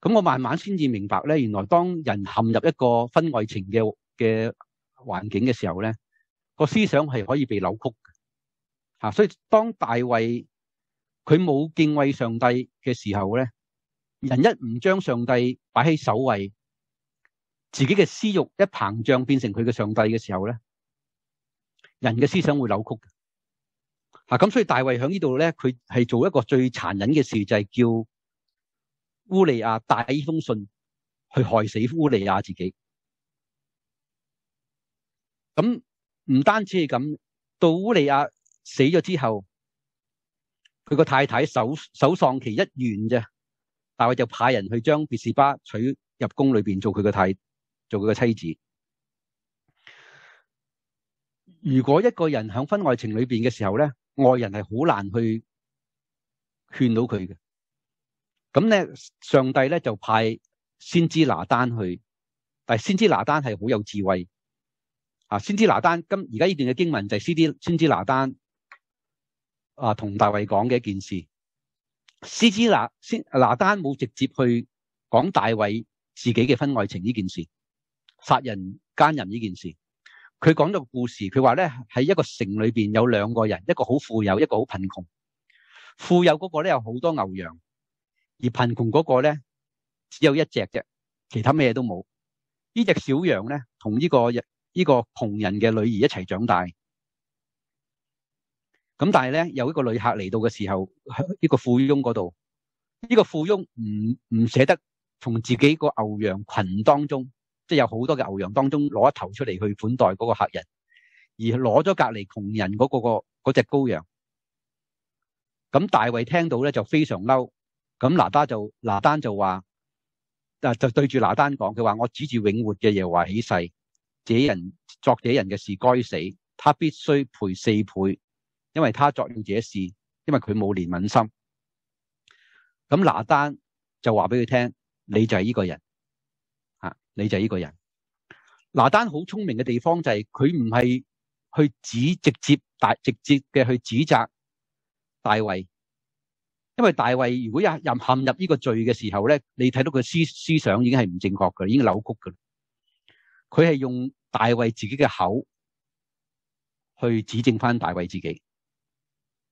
咁我慢慢先至明白咧，原來當人陷入一個婚外情嘅嘅環境嘅時候咧。個思想係可以被扭曲嘅，吓，所以當大衛佢冇敬畏上帝嘅時候咧，人一唔將上帝擺喺首位，自己嘅私欲一膨脹變成佢嘅上帝嘅時候咧，人嘅思想會扭曲嘅，吓，咁所以大衛喺呢度咧，佢係做一個最殘忍嘅事，就係叫烏利亞帶呢封信去害死烏利亞自己，咁。唔單止係咁，到烏利亞死咗之後，佢個太太守守喪期一完啫，大衛就派人去將別士巴娶入宮裏邊做佢個太做佢個妻子。如果一個人喺婚外情裏邊嘅時候咧，外人係好難去勸到佢嘅。咁咧，上帝咧就派先知拿單去，但係先知拿單係好有智慧。啊，先知拿單，今而家呢段嘅经文就系先知先知拿單啊，同大卫讲嘅一件事。先知拿先拿單冇直接去讲大卫自己嘅婚外情呢件事，杀人奸淫呢件事。佢讲咗个故事，佢话咧喺一个城里边有两个人，一个好富有，一个好贫穷。富有嗰个咧有好多牛羊，而貧窮嗰個咧只有一隻啫，其他咩都冇。呢隻小羊咧同呢個呢個窮人嘅女兒一齊長大，咁但係咧有一個旅客嚟到嘅時候，喺 呢個富翁嗰度，呢個富翁唔唔捨得從自己個牛羊群當中，即係有好多嘅牛羊當中攞一頭出嚟去款待嗰個客人，而攞咗隔籬窮人嗰個個嗰隻羔羊。咁大衛聽到咧就非常嬲，咁拿單就拿單就話，啊就對住拿單講，佢話我指住永活嘅耶和華起誓，这人作這人嘅事該死，他必須賠四倍，因為他作了这事，因為佢冇怜悯心。咁拿單就話俾佢聽，你就係呢個人，吓你就係呢個人。拿單好聰明嘅地方就係佢唔係去指直接大直接嘅去指責。大衛，因為大衛如果一入陷入呢個罪嘅時候咧，你睇到佢思思想已經係唔正確嘅，已經扭曲嘅。佢係用大衛自己嘅口去指證翻大衛自己。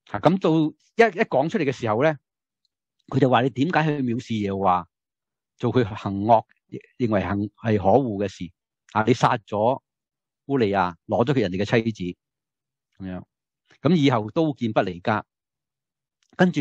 吓咁到一一講出嚟嘅時候咧，佢就話你點解去藐視耶和華，做佢行惡，認為行係可惡嘅事。啊，你殺咗烏利亞，攞咗佢人哋嘅妻子，咁样，咁以後刀劍不離家。跟住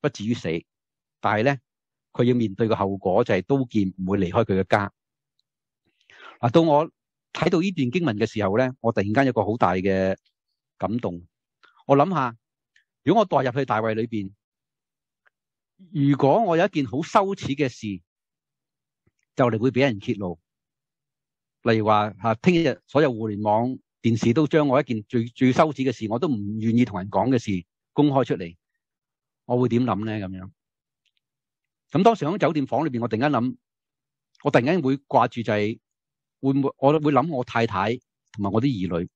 不至于死，但係咧，佢要面對嘅後果就係刀剑唔會離開佢嘅家。嗱，到我睇到呢段經文嘅時候咧，我突然間有個好大嘅感動。我諗下，如果我代入去大衛裏邊，如果我有一件好羞恥嘅事，就嚟會俾人揭露，例如話吓，聽日所有互聯網、電視都將我一件最最羞恥嘅事，我都唔願意同人講嘅事。公開出嚟，我會點諗咧？咁樣，咁當時喺酒店房裏邊，我突然間諗，我突然間會掛住就係會唔會，我會諗我太太同埋我啲兒女。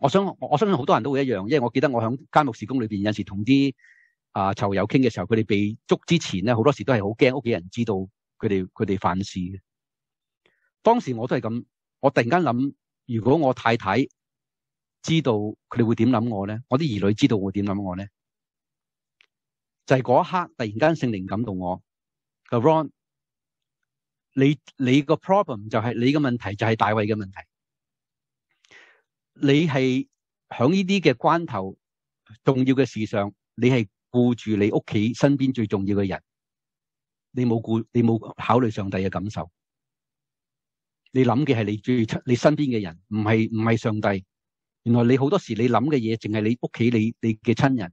我想我相信好多人都會一樣，因為我記得我喺监牧事工裏邊有陣時同啲啊囚友傾嘅時候，佢哋被捉之前咧，好多時都係好驚屋企人知道佢哋佢哋犯事嘅。當時我都係咁，我突然間諗，如果我太太，知道佢哋會點諗我咧？我啲兒女知道會點諗我咧？就系嗰一刻，突然间圣灵感动我。個 Ron，你你个 problem 就系你嘅问题，就系大卫嘅问题。你系响呢啲嘅关头重要嘅事上，你系顾住你屋企身边最重要嘅人，你冇顾，你冇考虑上帝嘅感受。你谂嘅系你最你身边嘅人，唔系唔系上帝。原来你好多时你谂嘅嘢，净系你屋企你你嘅亲人，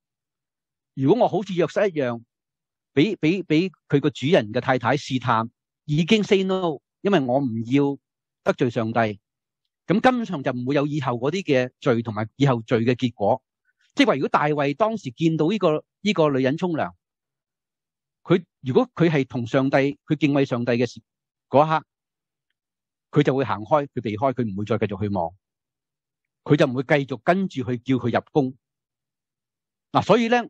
如果我好似約瑟一樣，俾俾俾佢個主人嘅太太試探，已經 say no，因為我唔要得罪上帝，咁根本上就唔會有以後嗰啲嘅罪同埋以後罪嘅結果。即係話，如果大卫當時見到呢個呢个女人沖涼，佢如果佢係同上帝，佢敬畏上帝嘅时嗰一刻，佢就會行開，佢避開，佢唔會再繼續去望。佢就唔會繼續跟住去叫佢入宮嗱，所以咧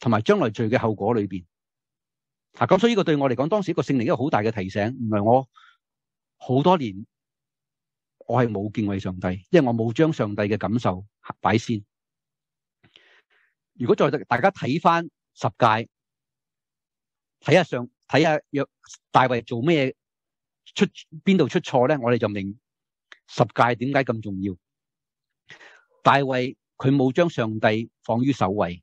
同埋將來罪嘅後果裏邊。啊，咁所以呢個對我嚟講，當時一個聖靈一個好大嘅提醒，唔係我好多年我係冇敬畏上帝，因為我冇將上帝嘅感受擺先。如果再大家睇翻十誡，睇下上睇下約大衛做咩出邊度出錯咧，我哋就明十誡點解咁重要。大衛佢冇將上帝放於首位，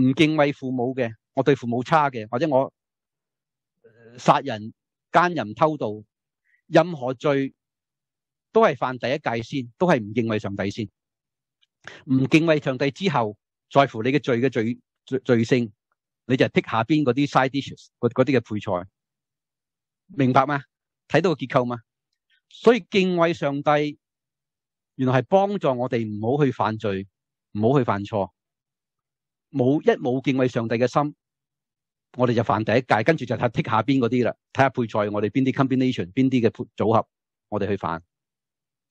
唔敬畏父母嘅，我對父母差嘅，或者我殺人、奸淫、偷盗，任何罪都係犯第一誡先，都係唔敬畏上帝先。唔敬畏上帝之後，在乎你嘅罪嘅罪罪罪性，你就剔下邊嗰啲 side dishes，嗰啲嘅配菜，明白吗？睇到個結構嗎？所以敬畏上帝，原來係幫助我哋唔好去犯罪，唔好去犯錯。冇一冇敬畏上帝嘅心，我哋就犯第一戒，跟住就睇剔下边嗰啲啦，睇下配菜，我哋边啲 combination，边啲嘅组合，我哋去犯。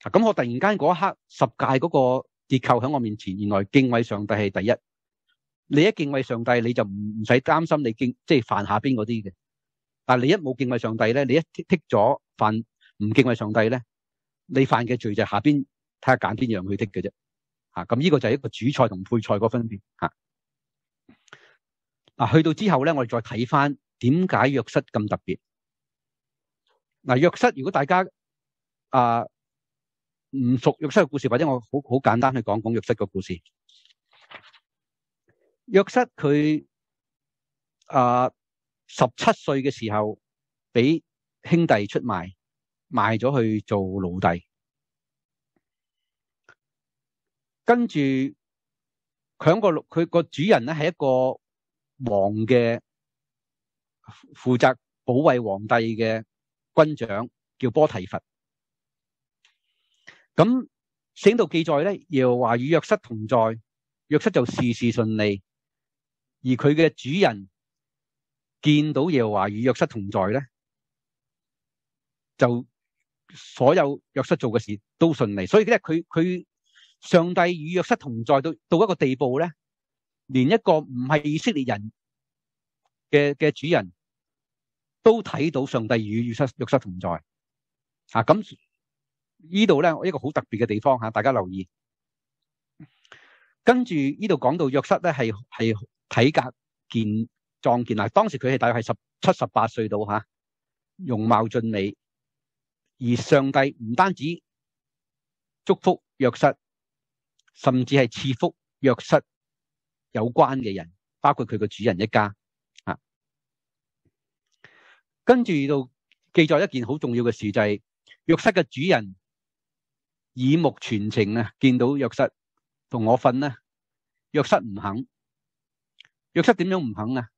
咁我突然间嗰一刻，十戒嗰个结构喺我面前，原来敬畏上帝系第一。你一敬畏上帝，你就唔唔使担心你敬即系犯下边嗰啲嘅。但系你一冇敬畏上帝咧，你一剔剔咗犯唔敬畏上帝咧，你犯嘅罪就下边睇下拣边样去剔嘅啫。吓，咁呢个就系一个主菜同配菜个分别吓。嗱，去到之後咧，我哋再睇翻點解約瑟咁特別。嗱，約瑟如果大家啊唔熟約瑟嘅故事，或者我好好簡單去講講約瑟嘅故事。約瑟佢啊十七歲嘅時候，俾兄弟出賣，賣咗去做奴隸，跟住佢響個佢個主人咧係一個。王嘅负责保卫皇帝嘅军长叫波提佛，咁聖經度记载咧，耶和华与约瑟同在，约瑟就事事顺利，而佢嘅主人见到耶和华与约瑟同在咧，就所有约瑟做嘅事都顺利，所以咧佢佢上帝与约瑟同在到到一个地步咧。連一個唔係以色列人嘅嘅主人都睇到上帝與約瑟約瑟同在啊！咁呢度咧一個好特別嘅地方吓，大家留意。跟住呢度講到約瑟咧係係體格健壯健啊，當時佢係大約係十七十八歲到吓，容貌俊美，而上帝唔單止祝福約瑟，甚至係赐福約瑟。有關嘅人，包括佢個主人一家啊，跟住到記載一件好重要嘅事，就係約瑟嘅主人耳目全情啊，見到約瑟同我瞓咧，約瑟唔肯，約瑟點樣唔肯啊？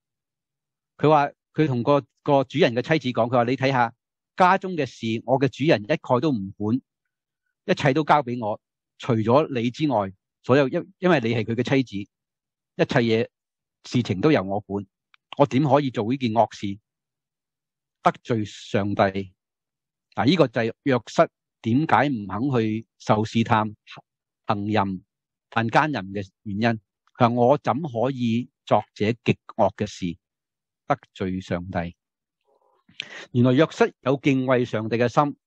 佢話佢同個個主人嘅妻子講，佢話你睇下家中嘅事，我嘅主人一概都唔管，一切都交俾我，除咗你之外，所有因因為你係佢嘅妻子。一切嘢事情都由我管，我点可以做呢件恶事得罪上帝？嗱，呢个就係約瑟点解唔肯去受试探、行任、犯奸淫嘅原因。佢話我怎可以作者极恶嘅事得罪上帝？原來約瑟有敬畏上帝嘅心，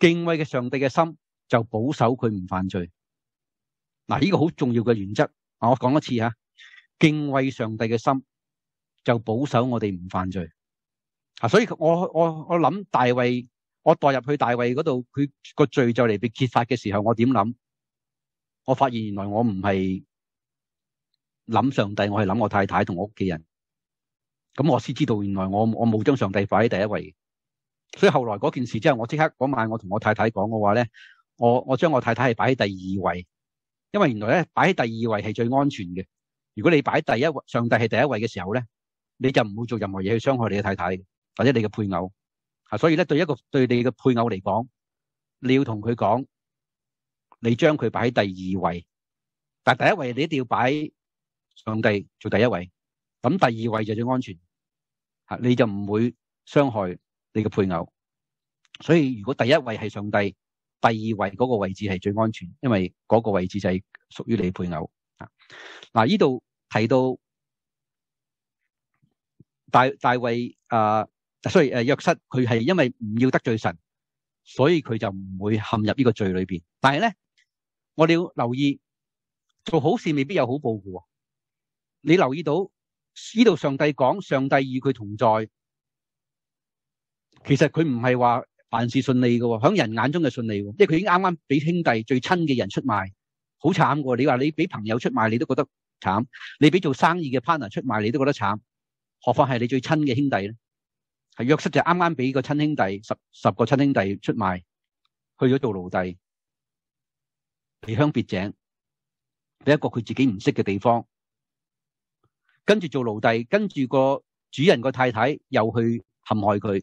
敬畏嘅上帝嘅心就保守佢唔犯罪。嗱，呢个好重要嘅原则。我講一次吓，敬畏上帝嘅心就保守我哋唔犯罪。啊，所以我我我諗大衛，我代入去大衛嗰度，佢個罪就嚟被揭發嘅時候，我點諗？我發現原來我唔係諗上帝，我係諗我太太同我屋企人。咁我先知道原來我我冇將上帝擺喺第一位。所以後來嗰件事之后，我即刻嗰晚我同我太太講嘅話咧，我我將我太太係擺喺第二位，因為原來咧擺喺第二位係最安全嘅。如果你擺喺第一位，上帝係第一位嘅時候咧，你就唔會做任何嘢去傷害你嘅太太或者你嘅配偶。啊，所以咧對一個對你嘅配偶嚟講，你要同佢講。你將佢擺喺第二位，但係第一位你一定要擺上帝做第一位，咁第二位就最安全，吓你就唔會傷害你嘅配偶。所以如果第一位係上帝，第二位嗰個位置系最安全，因为嗰個位置就系属于你配偶。啊，嗱呢度提到大大卫啊，所以誒約瑟佢系因为唔要得罪神，所以佢就唔会陷入呢个罪里边。但系咧。我哋要留意做好事未必有好报嘅。你留意到呢度上帝讲上帝与佢同在，其实佢唔係話凡事順利嘅，響人眼中嘅順利，即系佢已經啱啱俾兄弟最親嘅人出賣，好慘嘅。你話你俾朋友出賣，你都覺得慘；你俾做生意嘅 partner 出賣，你都覺得慘。何況係你最親嘅兄弟咧？係約瑟就啱啱俾個親兄弟十十個親兄弟出賣，去咗做奴隸。離鄉別井，俾一個佢自己唔識嘅地方，跟住做奴隸，跟住個主人個太太又去陷害佢，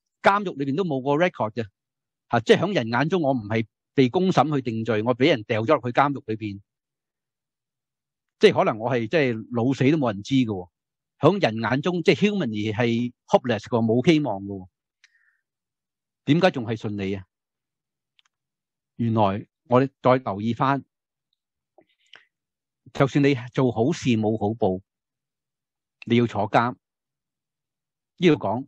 監獄裏邊都冇個 record 嘅，吓，即係響人眼中我唔係被公審去定罪，我俾人掉咗落去監獄裏邊，即係可能我係即係老死都冇人知嘅，响人眼中即係 humanly 係 hopeless 個，冇希望嘅，點解仲係順利啊？原來我哋再留意翻，就算你做好事冇好報，你要坐監。呢度講，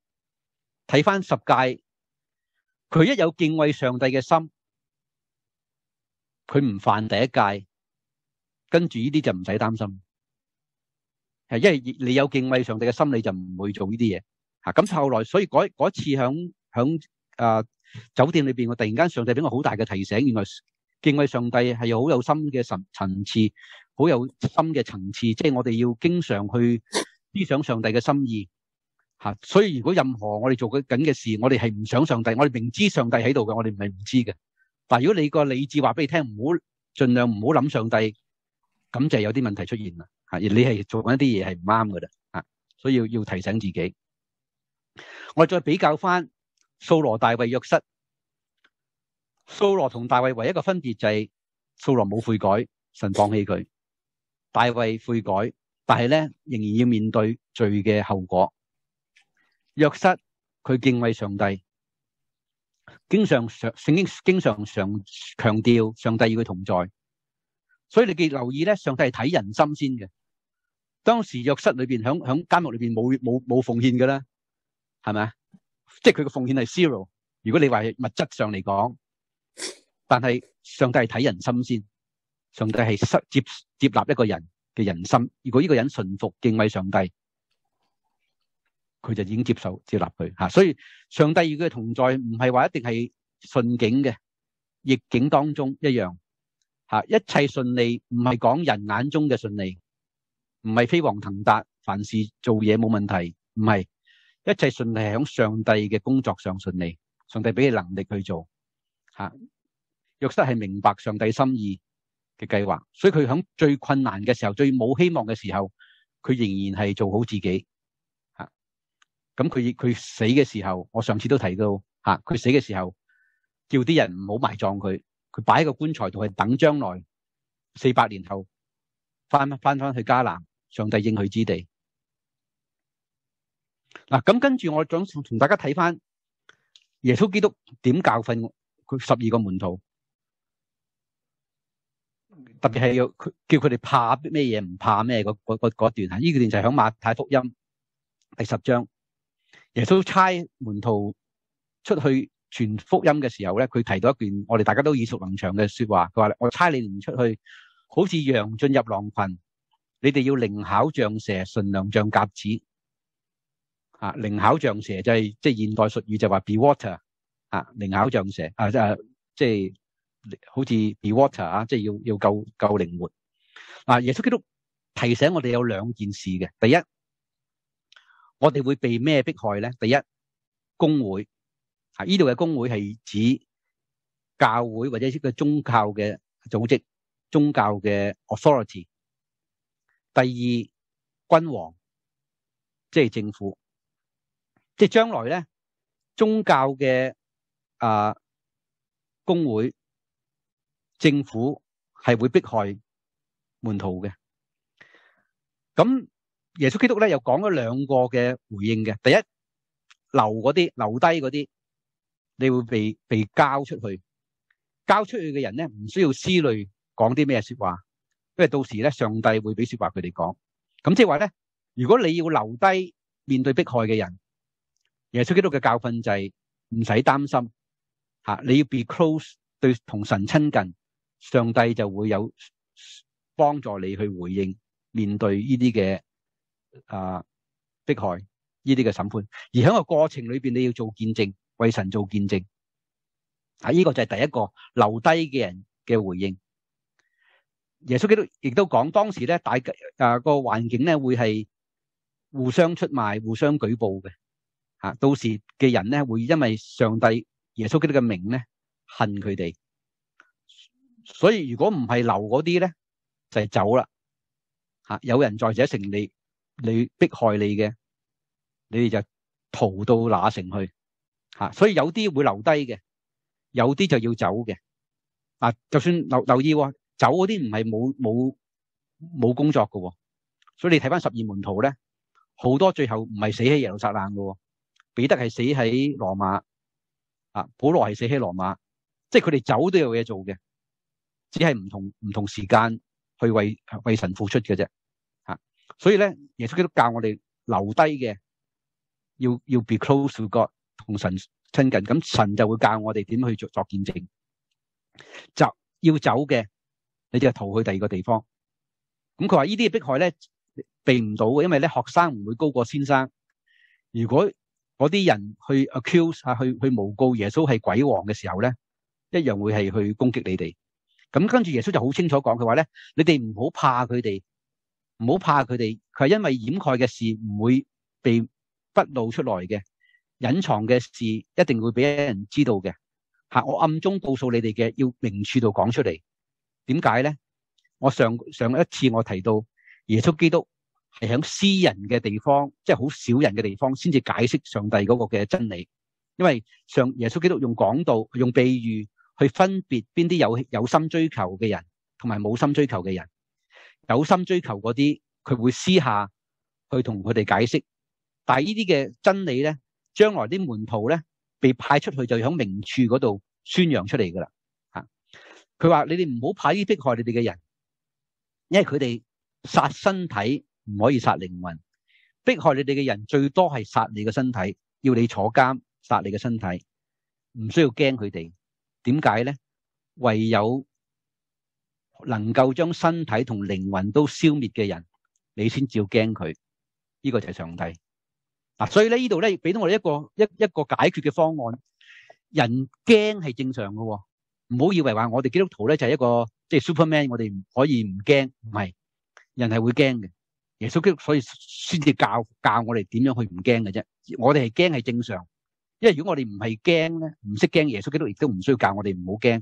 睇翻十誡，佢一有敬畏上帝嘅心，佢唔犯第一誡，跟住呢啲就唔使擔心。係因為你有敬畏上帝嘅心，你就唔會做呢啲嘢。吓咁後來，所以嗰嗰次响响啊。酒店裏邊，我突然間上帝俾我好大嘅提醒，原來敬畏上帝係有好有心嘅層層次，好有心嘅層次，即係我哋要經常去思想上帝嘅心意吓。所以如果任何我哋做紧嘅事，我哋系唔想上帝，我哋明知上帝喺度嘅，我哋唔系唔知嘅。但系如果你个理智话俾你听，唔好尽量唔好谂上帝，咁就係有啲问题出现啦吓。而你系做紧一啲嘢系唔啱噶啦吓，所以要要提醒自己。我再比较翻。掃羅、大卫约瑟，掃羅同大卫唯一嘅分别就係掃羅冇悔改，神放弃佢；大卫悔改，但系咧仍然要面对罪嘅后果。約瑟佢敬畏上帝，經常上聖經經常常強調上帝與佢同在，所以你記留意咧，上帝係睇人心先嘅。當時約瑟裏邊響響監獄裏邊冇冇冇奉獻嘅啦，係咪啊？即係佢嘅奉獻係 zero。如果你話係物質上嚟講，但係上帝係睇人心先，上帝係接接納一個人嘅人心。如果呢個人順服敬畏上帝，佢就已經接受接納佢吓。所以上帝與佢同在唔係話一定係順境嘅，逆境當中一樣吓。一切順利唔係講人眼中嘅順利。唔係飛黃騰達，凡事做嘢冇問題，唔係一切順利係響上帝嘅工作上順利，上帝俾你能力去做吓。約瑟係明白上帝心意嘅計劃，所以佢响最困難嘅時候、最冇希望嘅時候，佢仍然係做好自己。咁佢佢死嘅时候，我上次都提到吓，佢死嘅时候叫啲人唔好埋葬佢，佢摆喺个棺材度系等将来四百年后翻翻翻去迦南。上帝应许之地。嗱，咁跟住我想同大家睇翻耶稣基督点教训佢十二个门徒，特别系要佢叫佢哋怕咩嘢，唔怕咩嗰嗰嗰段吓，呢段就係響馬太福音第十章，耶稣差门徒出去传福音嘅时候咧，佢提到一段我哋大家都耳熟能详嘅说话，佢话我差你唔出去，好似羊进入狼群。你哋要灵巧像蛇，純良像鸽子。啊，灵巧像蛇就系即系现代術語就话 be water。啊，灵巧像蛇啊，即系即系好似 be water 啊，即系要要够够灵活。啊，耶稣基督提醒我哋有两件事嘅。第一，我哋會被咩迫害咧？第一，公會啊，呢度嘅公會係指教會或者一個宗教嘅組織，宗教嘅 authority。第二，君王即係政府，即係將來咧，宗教嘅啊公會政府係會迫害門徒嘅。咁耶穌基督咧又講咗兩個嘅回應嘅。第一，留嗰啲留低嗰啲，你會被被交出去，交出去嘅人咧唔需要思慮講啲咩說話。因為到時咧，上帝會俾說話佢哋講，咁即係話咧，如果你要留低面對迫害嘅人，耶穌基督嘅教訓就係唔使擔心吓，你要 be close 對同神親近，上帝就會有幫助你去回應面對呢啲嘅啊迫害呢啲嘅審判，而喺個過程裏邊你要做見證，為神做見證，啊呢個就係第一個留低嘅人嘅回應。耶穌基督亦都講，當時咧大誒個環境咧會係互相出賣、互相舉報嘅吓。到時嘅人咧會因為上帝耶穌基督嘅名咧恨佢哋，所以如果唔係留嗰啲咧就係走啦吓。有人在者成你你迫害你嘅，你哋就逃到那城去吓。所以有啲会留低嘅，有啲就要走嘅。啊，就算留留意。走嗰啲唔系冇冇冇工作喎。所以你睇翻十二门徒咧，好多最后唔系死喺耶路撒冷喎。彼得系死喺罗马，啊，保罗系死喺罗马，即系佢哋走都有嘢做嘅，只系唔同唔同时间去为为神付出嘅啫，所以咧，耶穌基督教我哋留低嘅，要要 be close to God，同神親近，咁神就會教我哋點去做作見證。就要走嘅。你就逃去第二個地方，咁佢話呢啲嘅迫害咧避唔到嘅，因為咧學生唔會高過先生。如果嗰啲人去 accuse 啊，去去诬告耶穌係鬼王嘅時候咧，一樣會係去攻擊你哋。咁跟住耶穌就好清楚講，佢話咧，你哋唔好怕佢哋，唔好怕佢哋。佢系因为掩盖嘅事唔会被不露出来嘅，隐藏嘅事一定会俾人知道嘅。吓，我暗中告诉你哋嘅，要明处度讲出嚟。点解咧？我上上一次我提到耶稣基督系喺私人嘅地方，即系好少人嘅地方，先至解释上帝嗰個嘅真理。因为上耶稣基督用讲道、用比喻去分别边啲有有心追求嘅人，同埋冇心追求嘅人。有心追求嗰啲，佢会私下去同佢哋解释。但系呢啲嘅真理咧，将来啲门徒咧被派出去就响明處嗰度宣扬出嚟噶啦。吓，佢话你哋唔好派啲迫害你哋嘅人，因为佢哋杀身体唔可以杀灵魂，迫害你哋嘅人最多系杀你嘅身体，要你坐监，杀你嘅身体，唔需要惊佢哋。点解咧？唯有能夠將身體同靈魂都消滅嘅人，你先至要驚佢。呢個就係上帝。嗱，所以咧呢度咧俾到我哋一個一一个解決嘅方案。人驚係正常嘅，唔好以為話我哋基督徒咧就係一個即係 Superman，我哋唔可以唔驚，唔係人係會驚嘅。耶穌基督所以先至教教我哋點樣去唔驚嘅啫。我哋係驚係正常，因為如果我哋唔係驚咧，唔識驚，耶穌基督亦都唔需要教我哋唔好驚。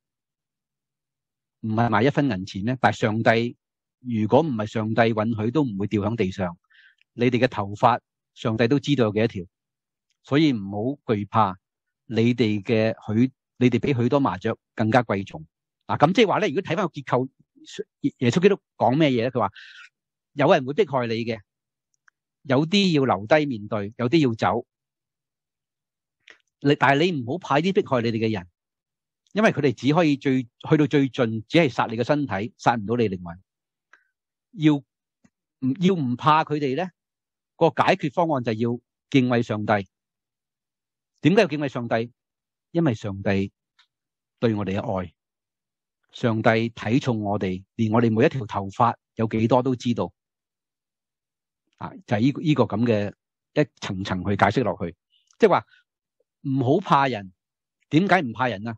唔係賣一分銀錢咩？但系上帝如果唔係上帝允許，都唔會掉喺地上。你哋嘅頭髮，上帝都知道有幾多條。所以唔好懼怕，你哋嘅许，你哋比許多麻雀更加貴重。嗱，咁即係話咧，如果睇翻個結構，耶穌基督講咩嘢咧？佢話有人會迫害你嘅，有啲要留低面對，有啲要走。你但系你唔好派啲迫害你哋嘅人，因為佢哋只可以最去到最盡，只係殺你嘅身體，殺唔到你靈魂。要唔要唔怕佢哋咧？個解決方案就係要敬畏上帝。點解要敬畏上帝？因為上帝對我哋嘅愛，上帝睇重我哋，連我哋每一條頭髮有幾多都知道。啊，就係呢呢個咁嘅一層層去解釋落去，即係話唔好怕人。點解唔怕人啊？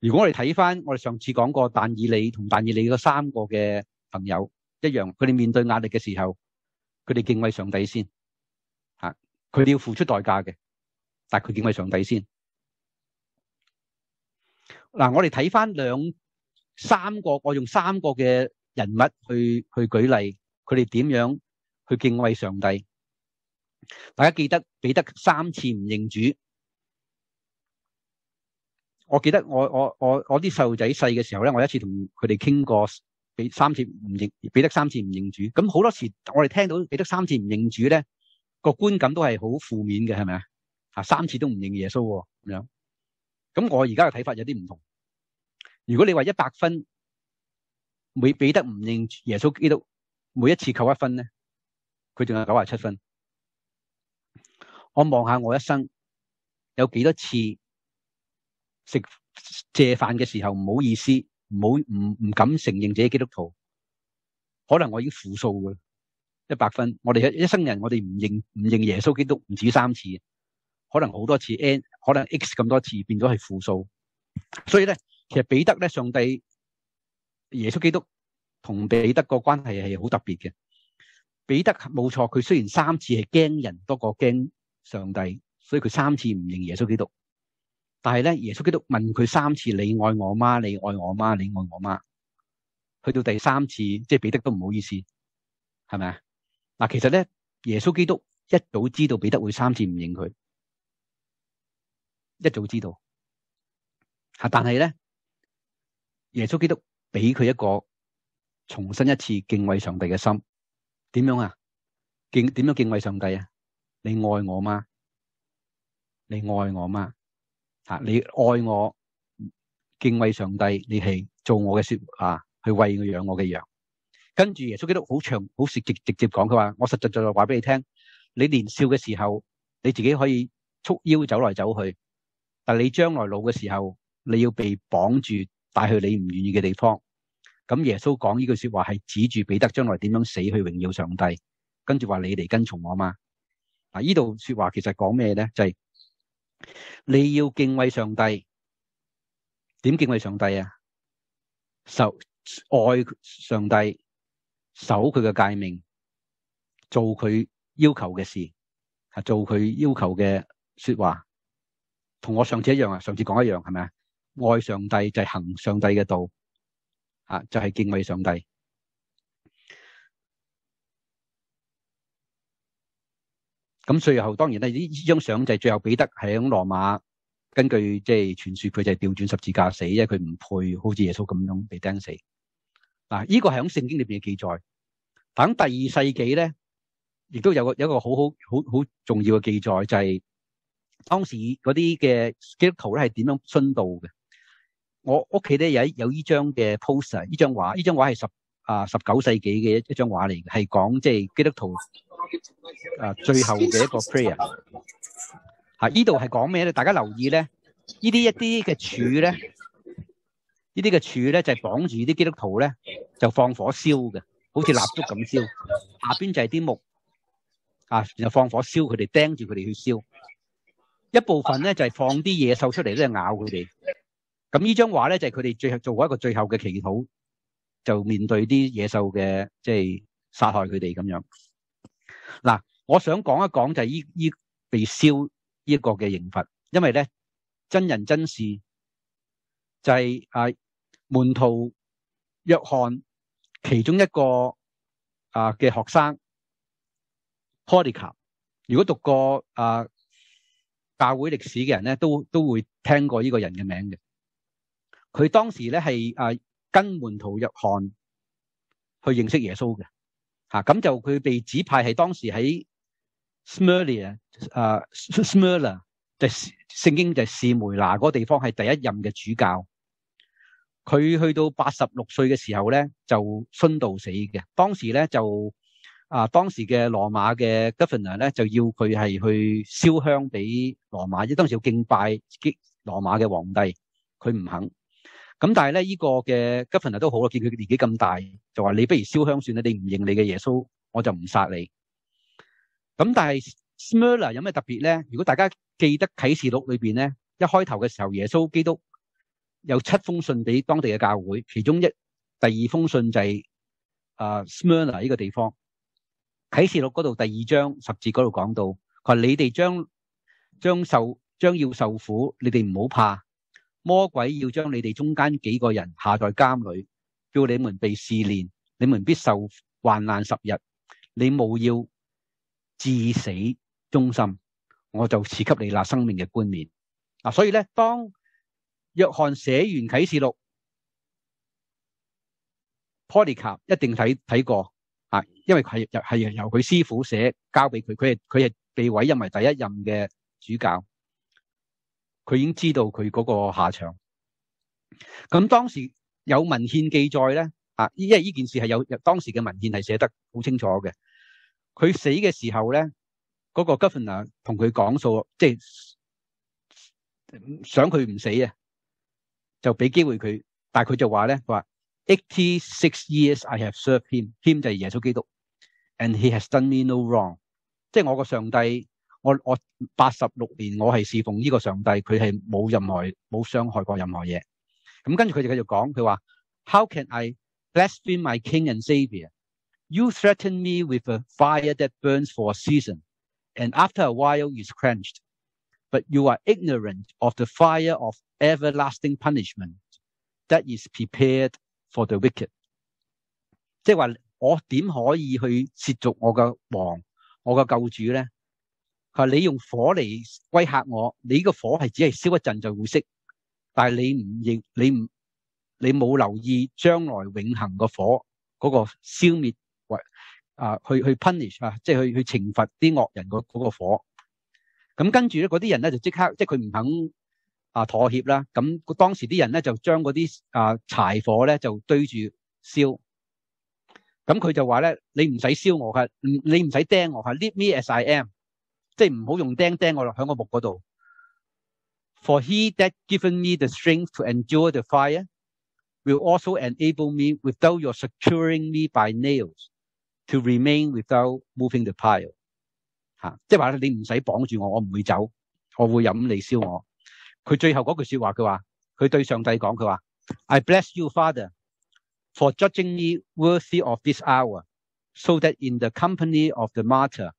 如果我哋睇翻我哋上次講過但以理同但以理嗰三個嘅朋友一樣，佢哋面對壓力嘅時候，佢哋敬畏上帝先，吓佢哋要付出代價嘅，但係佢敬畏上帝先。嗱，我哋睇翻兩三個，我用三個嘅人物去去舉例，佢哋點樣去敬畏上帝？大家記得彼得三次唔認主，我記得我我我我啲細路仔細嘅時候咧，我一次同佢哋傾過，俾三次唔认，俾得三次唔認主。咁好多時我哋聽到俾得三次唔認主咧，個觀感都係好負面嘅，係咪啊？啊，三次都唔認耶穌咁样。咁我而家嘅睇法有啲唔同。如果你話一百分，每俾得唔認耶穌基督，每一次扣一分咧，佢仲有九十七分。我望下我一生有幾多次食借飯嘅時候唔好意思，唔好唔唔敢承認自己基督徒，可能我已經負數嘅一百分。我哋一一生人，我哋唔認唔認耶穌基督唔止三次。可能好多次 n，可能 x 咁多次變咗係負數，所以咧，其實彼得咧，上帝耶穌基督同彼得個關係係好特別嘅。彼得冇錯，佢雖然三次係驚人多過驚上帝，所以佢三次唔認耶穌基督。但係咧，耶穌基督問佢三次：你愛我吗？你愛我吗？你愛我吗？去到第三次，即係彼得都唔好意思，係咪啊？嗱，其實咧，耶穌基督一早知道彼得會三次唔認佢。一早知道，吓，但係咧，耶穌基督俾佢一個重新一次敬畏上帝嘅心，點樣啊？敬點樣敬畏上帝啊？你愛我吗？你愛我吗？吓，你愛我，敬畏上帝，你係做我嘅說啊，去喂我養我嘅羊。跟住耶穌基督好長好直直直接講，佢話我實實在在話俾你聽，你年少嘅時候，你自己可以束腰走來走去。但你將來老嘅時候，你要被綁住帶去你唔願意嘅地方。咁耶穌講呢句說話係指住彼得將來點樣死去榮耀上帝，跟住話你嚟跟從我嘛。嗱，呢度說話其實講咩咧？就係、是、你要敬畏上帝，点敬畏上帝啊？受爱上帝，守佢嘅诫命，做佢要求嘅事，啊，做佢要求嘅说话，同我上次一样啊，上次讲一样系咪啊？爱上帝就系行上帝嘅道。啊，就系、敬畏上帝。咁最後當然咧，呢張相就係最後彼得喺羅馬，根據即係傳說，佢就係調轉十字架死，因為佢唔配好似耶穌咁樣被釘死。嗱，呢個係喺聖經裏邊嘅記載。等第二世紀咧，亦都有個有一個好好好好重要嘅記載，就係、是、當時嗰啲嘅基督徒咧係點樣殉道嘅。我屋企咧有有呢張嘅 poster，呢張畫，呢張畫係十啊十九世紀嘅一一張畫嚟嘅，係講即係基督徒啊最後嘅一個 prayer。吓，呢度係講咩咧？大家留意咧，呢啲一啲嘅柱咧，呢啲嘅柱咧就係綁住啲基督徒咧，就放火燒嘅，好似蠟燭咁燒。下邊就係啲木啊，然後放火燒佢哋，釘住佢哋去燒。一部分咧就係放啲野獸出嚟咧咬佢哋。咁呢張畫咧就係佢哋最後做一個最後嘅祈禱，就面對啲野獸嘅即係殺害佢哋咁樣。嗱，我想講一講就係依依被燒呢一個嘅刑罰，因為咧真人真事就係啊門徒約翰其中一個啊嘅學生 Polyca，如果讀過啊教會歷史嘅人咧，都都會聽過呢個人嘅名嘅。佢當時咧係誒跟門徒約翰去認識耶穌嘅，吓咁就佢被指派係當時喺 Smyrna 誒 Smyrna 就聖經就係士梅拿嗰地方係第一任嘅主教。佢去到八十六歲嘅時候咧就殉道死嘅。當時咧就啊當時嘅羅馬嘅 Governor 咧就要佢係去燒香俾羅馬，即當時要敬拜羅馬嘅皇帝，佢唔肯。咁但系咧，呢个嘅 Governor 都好啦，见佢年纪咁大，就话你不如烧香算啦，你唔认你嘅耶稣，我就唔杀你。咁但系 Smyrna 有咩特别咧？如果大家记得启示录里边咧，一开头嘅时候，耶稣基督有七封信俾当地嘅教会，其中一第二封信就系啊 Smyrna 呢个地方。启示录嗰度第二章十字嗰度讲到，佢话你哋将将受将要受苦，你哋唔好怕。魔鬼要将你哋中间几个人下在监里，叫你们被试炼，你们必受患难十日。你務要至死忠心，我就赐给你那生命嘅冠冕。啊，所以咧，当约翰写完启示录 p o l y c a 一定睇睇过啊，因為係係由佢师傅写，交俾佢，佢系佢系被委任为第一任嘅主教。佢已經知道佢嗰個下場。咁當時有文獻記載咧，啊，因為呢件事係有當時嘅文獻係寫得好清楚嘅。佢死嘅時候咧，嗰個 Governor 同佢講數，即係想佢唔死啊，就俾機會佢。但係佢就話咧，佢話 Eighty six years I have served him，him 就係耶穌基督，and he has done me no wrong，即係我個上帝。我我八十六年，我系侍奉呢个上帝，佢系冇任何冇伤害过任何嘢。咁跟住佢就继续讲，佢话：How can I blaspheme my King and Savior? You threaten me with a fire that burns for a season, and after a while is quenched. But you are ignorant of the fire of everlasting punishment that is prepared for the wicked。即系话我点可以去褻瀆我嘅王，我嘅救主咧？佢話你用火嚟威嚇我，你个火係只係燒一陣就會熄，但係你唔認，你唔你冇留意將來永恆個火嗰個消滅或啊去去 punish 啊，即係去去懲罰啲惡人個嗰個火。咁跟住咧，嗰啲人咧就即刻，即係佢唔肯啊妥協啦。咁當時啲人咧就將嗰啲啊柴火咧就堆住燒。咁佢就話咧：你唔使燒我嘅，你唔使釘我，係 leave me as I am。即系唔好用钉钉我落喺个木嗰度。For he that given me the strength to endure the fire will also enable me without your securing me by nails to remain without moving the pile。吓，即系话你唔使绑住我，我唔会走，我会饮你烧我。佢最后嗰句说话，佢话佢对上帝讲，佢话 I bless you, Father, for judging me worthy of this hour, so that in the company of the martyr,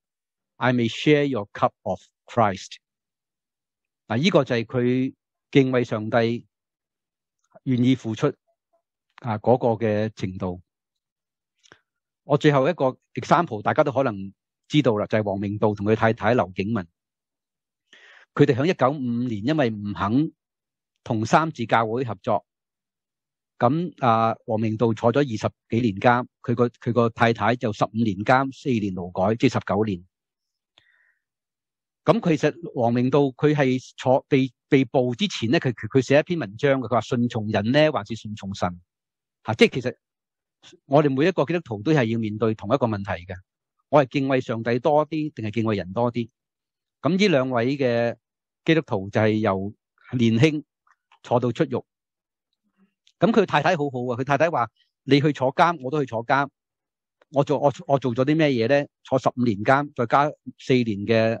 I may share your cup of Christ。嗱，呢个就系佢敬畏上帝、愿意付出啊嗰個嘅程度。我最后一个 example，大家都可能知道啦，就系王明道同佢太太刘景文。佢哋响一九五年，因为唔肯同三自教会合作，咁啊，王明道坐咗二十几年监，佢个佢个太太就十五年监，四年劳改，即系十九年。咁其實王明道佢係坐被被捕之前咧，佢佢寫一篇文章嘅，佢話順從人咧，還是順從神？吓，即係其實我哋每一個基督徒都係要面對同一個問題嘅，我係敬畏上帝多啲，定係敬畏人多啲？咁呢兩位嘅。基督徒就係由年輕坐到出獄，咁佢太太好好啊！佢太太話：你去坐監，我都去坐監。我做我我做咗啲咩嘢咧？坐十五年監，再加四年嘅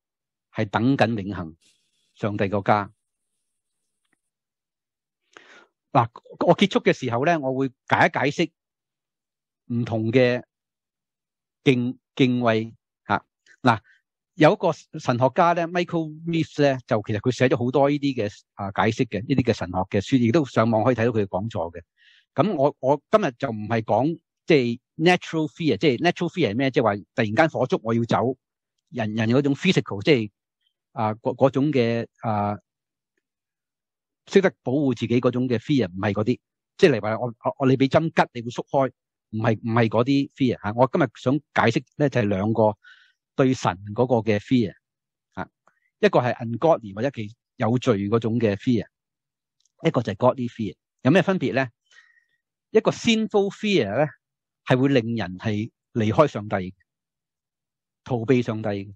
係等緊永恆上帝個家。嗱，我結束嘅時候咧，我會解一解釋唔同嘅敬敬畏吓嗱。有一個神學家咧，Michael Reeves 咧，就其實佢寫咗好多呢啲嘅啊解釋嘅呢啲嘅神學嘅書，亦都上網可以睇到佢嘅講座嘅。咁我我今日就唔係講即係 natural fear，即係 natural fear 係咩？即係話突然間火燭我要走，人人有嗰種 physical，即係啊嗰嗰種嘅啊识得保护自己嗰種嘅 fear，唔系嗰啲。即系例如话我我你俾针吉，你会缩开，唔系唔系嗰啲 fear 吓。我今日想解释咧就系两个对神嗰個嘅 fear 啊，一个系 ungodly 或者其有罪嗰種嘅 fear，一个就系 godly fear。有咩分别咧？一个 sinful fear 咧，系会令人系离开上帝，逃避上帝。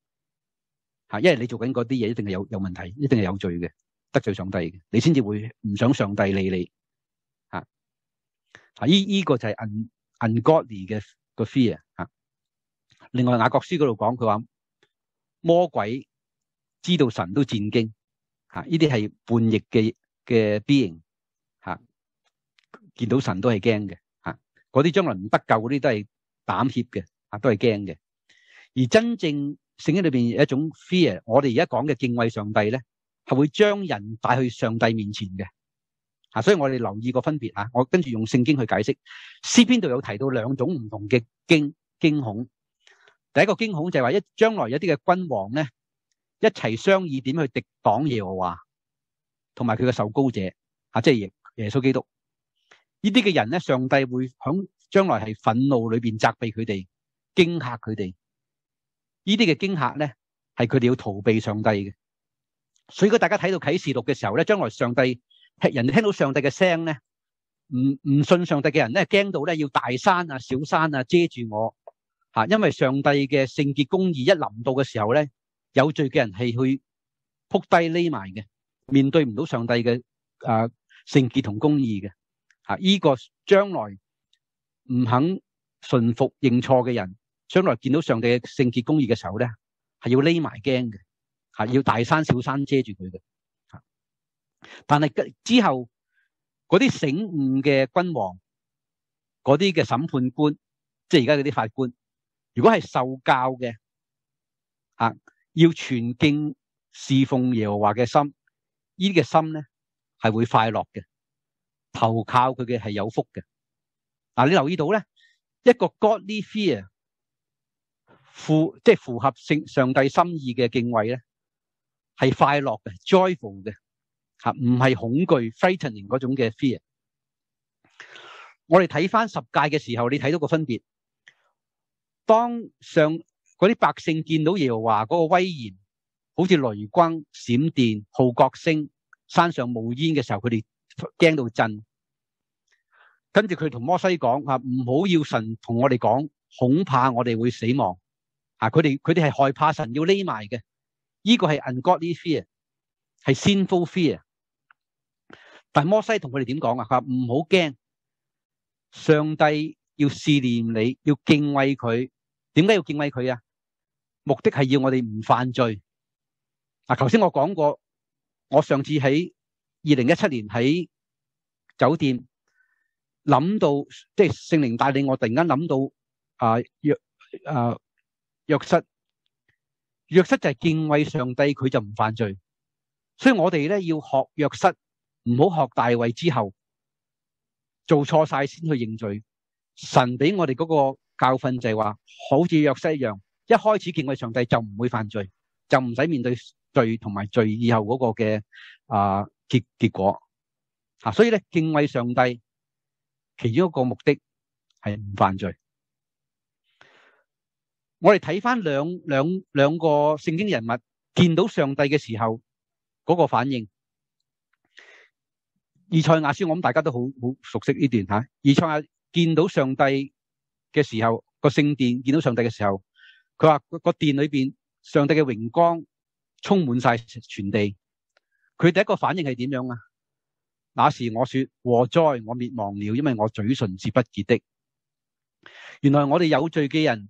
吓，因為你做緊嗰啲嘢一定係有有問題，一定係有罪嘅，得罪上帝嘅，你先至會唔想上帝理你。吓，啊，依依個就係 un ungodly 嘅個 fear。吓，另外雅各書嗰度講，佢話。魔鬼知道神都戰驚，吓，呢啲係叛逆嘅嘅 being，吓，見到神都係驚嘅，吓，嗰啲將來唔得救嗰啲都係膽怯嘅，啊，都係驚嘅。而真正圣经裏邊有一種 fear，我哋而家講嘅敬畏上帝咧，係會將人帶去上帝面前嘅，吓，所以我哋留意個分別啊。我跟住用聖經去解釋，詩篇度有提到兩種唔同嘅驚驚恐。第一個驚恐就係話一將來一啲嘅君王咧，一齊商議點去敵擋耶和華，同埋佢嘅受膏者啊，即係耶耶穌基督。呢啲嘅人咧，上帝會響將來係憤怒裏邊責備佢哋，驚嚇佢哋。呢啲嘅驚嚇咧，係佢哋要逃避上帝嘅。所以如果大家睇到启示錄嘅時候咧，將來上帝人哋聽到上帝嘅聲咧，唔唔信上帝嘅人咧，驚到咧要大山啊、小山啊遮住我。吓，因為上帝嘅聖潔公義一臨到嘅時候咧，有罪嘅人係去撲低匿埋嘅，面對唔到上帝嘅誒聖潔同公義嘅吓，呢個將來唔肯順服認錯嘅人，將來見到上帝嘅聖潔公義嘅時候咧，係要匿埋驚嘅吓，要大山小山遮住佢嘅。但係之後嗰啲醒悟嘅君王，嗰啲嘅審判官，即係而家嗰啲法官。如果係受教嘅，啊，要全敬侍奉耶和華嘅心，呢啲嘅心咧係會快樂嘅，投靠佢嘅係有福嘅。嗱、你留意到咧，一個 godly fear 符即系符合圣上帝心意嘅敬畏咧，系快乐嘅，joyful 嘅，吓唔系恐惧 frightening 嗰种嘅 fear。我哋睇翻十誡嘅时候，你睇到个分别。当上嗰啲百姓见到耶和华嗰個威严，好似雷光闪电、号角声、山上冒烟嘅时候，佢哋惊到震。跟住佢同摩西讲：啊，唔好要神同我哋讲，恐怕我哋会死亡。啊，佢哋佢哋係害怕神要匿埋嘅。呢個係 ungodly fear，係 sinful fear。但摩西同佢哋點講啊？佢話唔好驚，上帝要試煉你，要敬畏佢。點解要敬畏佢啊？目的係要我哋唔犯罪。嗱，頭先我講過，我上次喺二零一七年喺酒店諗到，即係聖靈帶領我，突然間諗到啊約啊約瑟，約瑟就係敬畏上帝，佢就唔犯罪。所以我哋咧要學約瑟，唔好學大卫之後做錯晒先去認罪。神俾我哋嗰個。教訓就係話，好似約瑟一樣，一開始敬畏上帝就唔會犯罪，就唔使面對罪同埋罪以後嗰個嘅啊結結果啊。所以咧，敬畏上帝其中一個目的係唔犯罪。我哋睇翻兩兩兩個聖經人物見到上帝嘅時候嗰個反應。以賽亞書，我諗大家都好好熟悉呢段吓。以賽亞見到上帝。嘅時候，個聖殿見到上帝嘅時候，佢話個殿裏邊上帝嘅榮光充滿晒全地。佢第一個反應係點樣啊？那時我說禍哉，我滅亡了，因為我嘴唇是不潔的。原來我哋有罪嘅人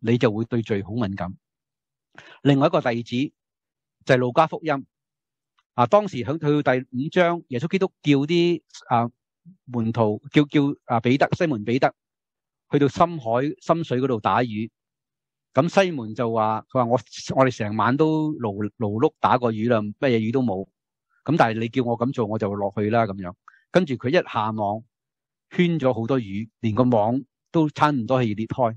你就會對罪好敏感。另外一個例子就係路加福音。啊，當時響去到第五章，耶穌基督叫啲啊。門徒叫叫啊彼得西門彼得去到深海深水嗰度打魚，咁西門就話佢话我我哋成晚都勞勞碌打過魚啦，乜嘢魚都冇，咁但係你叫我咁做，我就落去啦咁樣。跟住佢一下網圈咗好多魚，連個網都差唔多係裂開。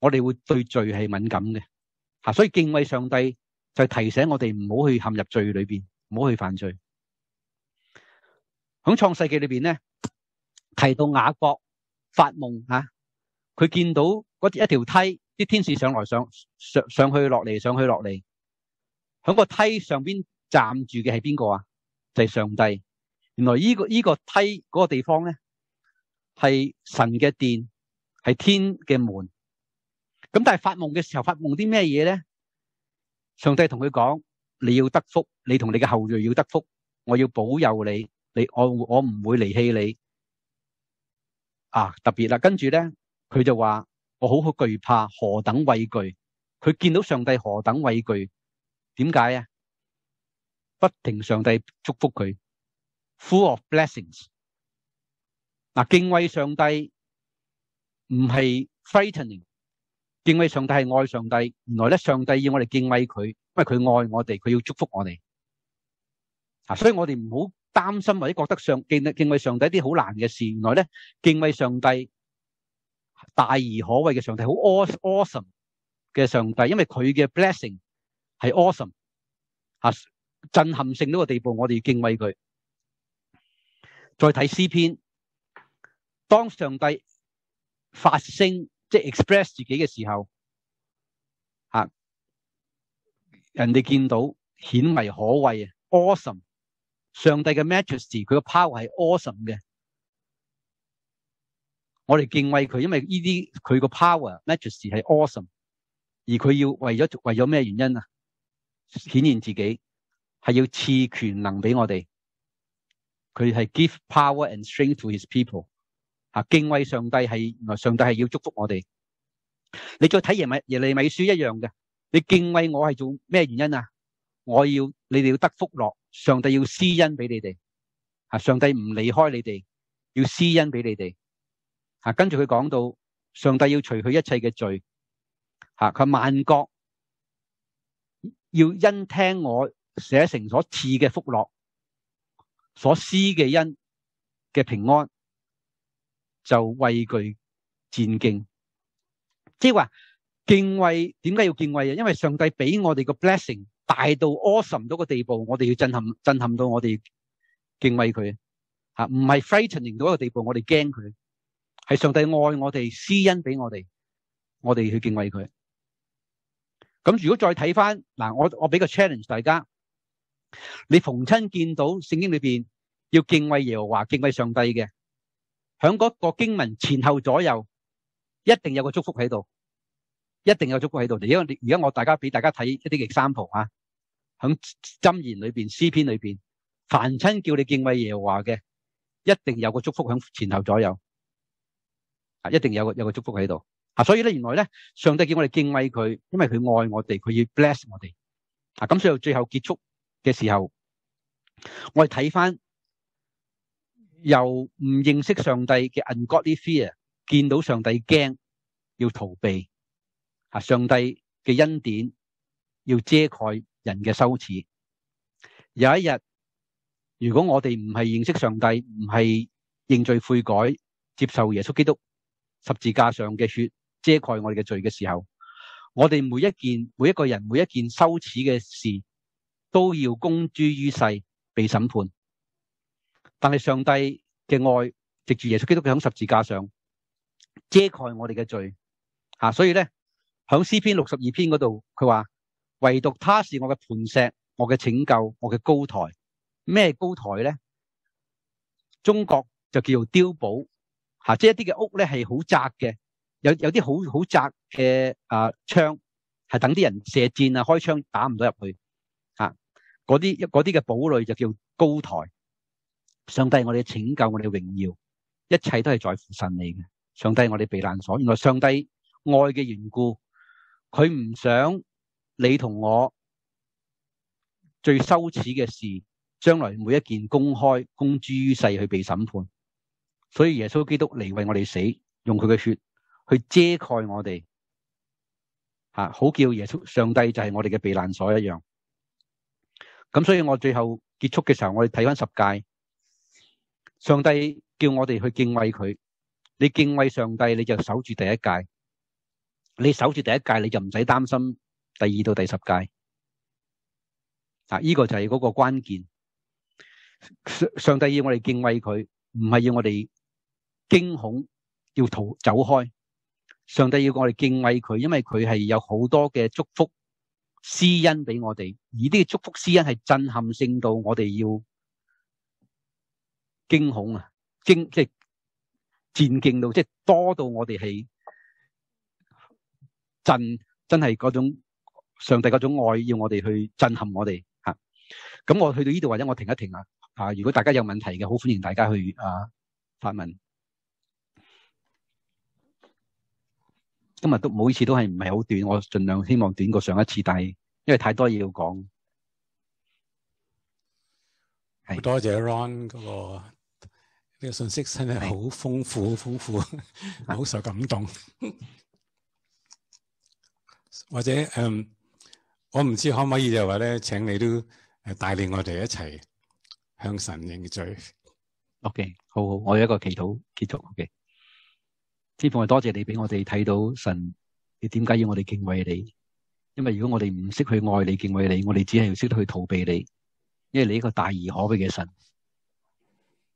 我哋會對罪係敏感嘅。吓，所以敬畏上帝就提醒我哋唔好去陷入罪裏邊，唔好去犯罪。喺創世記裏邊咧，提到雅各發夢吓，佢見到嗰一條梯，啲天使上來上上上去落嚟，上去落嚟，喺個梯上边站住嘅係邊個啊？就係上帝。原來呢個呢个梯嗰個地方咧，係神嘅殿，係天嘅門。咁但係發夢嘅時候，發夢啲咩嘢咧？上帝同佢講：你要得福，你同你嘅後裔要得福，我要保佑你。你我我唔會離棄你啊！特別啦，跟住咧，佢就話我好好懼怕，何等畏懼佢見到上帝何等畏懼，點解啊？不停上帝祝福佢，full of blessings。嗱，敬畏上帝唔係 frightening，敬畏上帝係愛上帝。原來咧，上帝要我哋敬畏佢，因為佢愛我哋，佢要祝福我哋。啊，所以我哋唔好擔心或者覺得上敬敬畏上帝一啲好難嘅事。原來咧，敬畏上帝大而可畏嘅上帝，好 awesome 嘅上帝，因為佢嘅 blessing 系 awesome，啊，震撼性呢個地步，我哋要敬畏佢。再睇詩篇。當上帝發聲，即系 express 自己嘅時候，吓人哋見到顯為可畏啊，awesome！上帝嘅 majesty，佢嘅 power 系 awesome 嘅。我哋敬畏佢，因為呢啲佢個 power majesty 系 awesome，而佢要為咗为咗咩原因啊？顯現自己係要賜權能俾我哋，佢係 give power and strength to his people。吓！敬畏上帝係，原来上帝系要祝福我哋。你再睇耶米耶利米書一樣嘅，你敬畏我係做咩原因啊？我要你哋要得福樂，上帝要施恩俾你哋。吓！上帝唔離開你哋，要施恩俾你哋。吓！跟住佢講到，上帝要除去一切嘅罪。吓，佢萬國要因聽我寫成所賜嘅福樂，所施嘅恩嘅平安。就畏懼戰兢，即係話敬畏。點解要敬畏啊？因為上帝俾我哋個 blessing 大到 awesome 到個地步，我哋要震撼，震撼到我哋敬畏佢吓，唔係 frightening 到一個地步，我哋驚佢。係上帝愛我哋，施恩俾我哋，我哋去敬畏佢。咁如果再睇翻嗱，我我俾個 challenge 大家，你逢親見到聖經裏邊要敬畏耶和華、敬畏上帝嘅。響嗰個經文前後左右，一定有個祝福喺度，一定有祝福喺度。而家而家我大家俾大家睇一啲 example 啊，響箴言裏邊、詩篇裏邊，凡親叫你敬畏耶和華嘅，一定有個祝福響前後左右，啊，一定有個有个祝福喺度。啊，所以咧，原來咧，上帝叫我哋敬畏佢，因為佢愛我哋，佢要 bless 我哋。啊，咁所以最後結束嘅時候，我哋睇翻。由唔認識上帝嘅 ungodly fear，見到上帝驚，要逃避吓！上帝嘅恩典要遮蓋人嘅羞恥。有一日，如果我哋唔係認識上帝，唔係認罪悔改，接受耶穌基督十字架上嘅血遮蓋我哋嘅罪嘅時候，我哋每一件、每一個人、每一件羞恥嘅事，都要公諸於世，被審判。但係上帝嘅愛，藉住耶穌基督喺十字架上遮蓋我哋嘅罪，吓，所以咧響詩篇六十二篇嗰度，佢話唯獨他是我嘅磐石，我嘅拯救，我嘅高台。咩高台咧？中國就叫做碉堡，吓，即係一啲嘅屋咧係好窄嘅，有有啲好好窄嘅啊窗，係等啲人射箭啊開槍打唔到入去，吓，嗰啲嗰啲嘅堡垒就叫高台。上帝，我哋拯救，我哋嘅荣耀，一切都系在乎神你嘅。上帝，我哋避难所。原来上帝爱嘅缘故，佢唔想你同我最羞耻嘅事，将来每一件公开公诸于世去被审判。所以耶稣基督嚟为我哋死，用佢嘅血去遮盖我哋，吓好叫耶稣上帝就系我哋嘅避难所一样。咁所以我最后结束嘅时候，我哋睇翻十誡。上帝叫我哋去敬畏佢，你敬畏上帝，你就守住第一誡；你守住第一誡，你就唔使担心第二到第十誡。啊，呢个就系嗰个关键。上帝要我哋敬畏佢，唔系要我哋惊恐，要逃走开。上帝要我哋敬畏佢，因为佢系有好多嘅祝福施恩俾我哋，而呢啲祝福施恩系震撼性到我哋要。驚恐啊，惊即係戰驚到，即係多到我哋係震，真係嗰種上帝嗰種愛要我哋去震撼我哋吓。咁我去到呢度或者我停一停啊，啊，如果大家有問題嘅，好歡迎大家去啊發問。今日都每次都係唔係好短，我尽量希望短過上一次，但係因為太多嘢要講。係好多謝 Ron 嗰個呢個信息真係好豐富，好豐富，好受感動。或者誒、嗯，我唔知可唔可以就話咧，請你都誒帶領我哋一齊向神認罪。OK，好好，我有一個祈禱結束。OK，天父，我多謝你俾我哋睇到神，你點解要我哋敬畏你？因為如果我哋唔識去愛你、敬畏你，我哋只係要識得去逃避你，因為你一個大而可悲嘅神。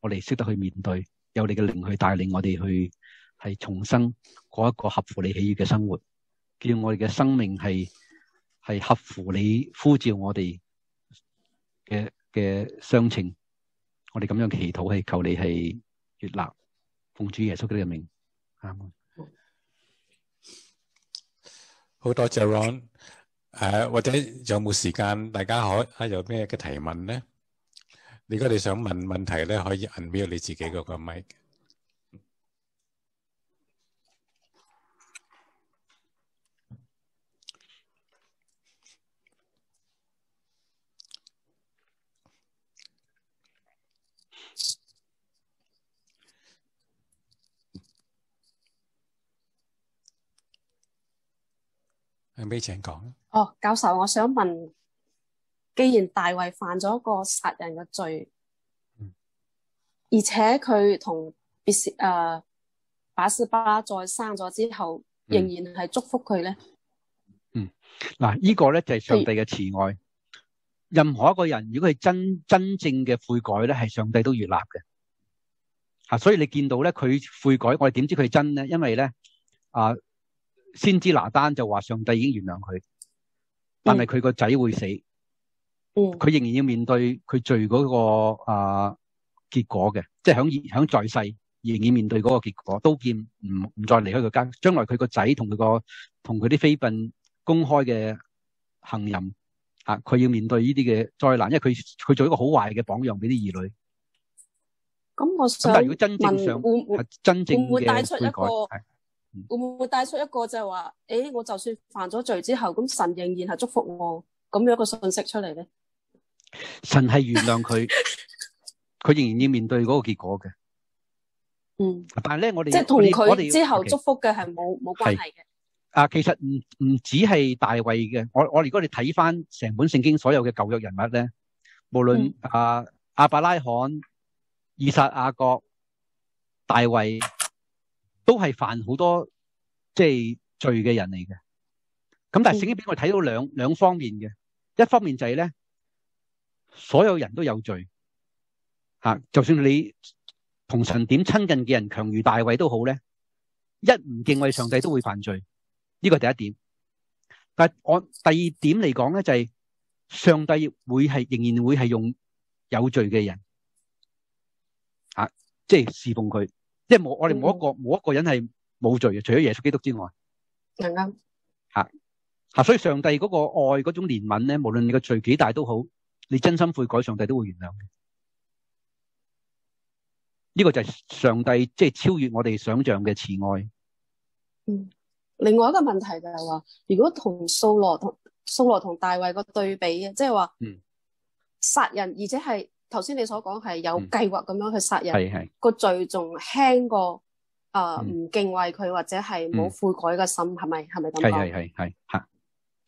我哋識得去面對，有你嘅靈去帶領我哋去係重生過一個合乎你喜悅嘅生活，叫我哋嘅生命係係合乎你呼召我哋嘅嘅相情。我哋咁樣祈禱係求你係悅納，奉主耶穌基督嘅名，阿門。好多謝 Ron，誒或者有冇時間，大家可啊有咩嘅提問咧？如果你想問問題咧，可以 unmute 你自己嗰個麥。係咩請講？哦，教授，我想問，既然大卫犯咗个杀人嘅罪，嗯而且佢同別是誒把斯巴再生咗之后，仍然系祝福佢咧？嗯嗱，呢个咧就系上帝嘅慈爱。任何一个人，如果係真真正嘅悔改咧，系上帝都悅納嘅。啊，所以你见到咧，佢悔改，我哋点知佢真咧？因为咧，啊，先知拿單就话上帝已经原谅佢，但系佢个仔会死，嗯佢仍然要面對佢罪嗰個啊結果嘅，即係響響在世仍然面對嗰個結果，刀劍唔唔再離開佢家，將來佢個仔同佢個同佢啲妃嬪公開嘅行淫啊，佢要面對呢啲嘅災難，因為佢佢做一個好壞嘅榜樣俾啲兒女。咁咁我想但係如果真正問上會唔會真正會唔會帶嘅悔改，出一個係會唔會帶出一個就係話，誒，我就算犯咗罪之後，咁神仍然係祝福我，咁樣一個信息出嚟咧？神係原諒佢，佢仍然要面對嗰個結果嘅。嗯，但係咧，我哋即係同佢之後祝福嘅係冇冇關係嘅。啊，其實唔唔止係大衛嘅，我我如果你睇翻成本聖經所有嘅舊約人物咧，無論嗯啊亞伯拉罕、以撒、雅各、大衛，都係犯好多即係罪嘅人嚟嘅。咁但係聖經俾我睇到兩兩方面嘅，一方面就係咧，所有人都有罪，吓、就算你同神点亲近嘅人强如大卫都好咧，一唔敬畏上帝都会犯罪。呢個第一点，但係我第二点嚟讲咧，就係、上帝会系仍然会系用有罪嘅人，啊，即系侍奉佢，即系冇我哋冇一个冇、一个人系冇罪嘅，除咗耶稣基督之外，啱。啱吓、所以上帝嗰個愛嗰種憐憫咧，无论你個罪几大都好，你真心悔改，上帝都會原諒嘅。呢、個就係上帝即係超越我哋想象嘅慈愛。嗯，另外一個問題就係話，如果同掃羅同掃羅同大衛個對比嘅，即係話嗯。殺人，而且係頭先你所講係有嗯。計劃咁樣去殺人，係係個罪仲輕過誒嗯。唔敬畏佢或者係冇悔改嘅心，係咪？係咪咁係講？係係係吓，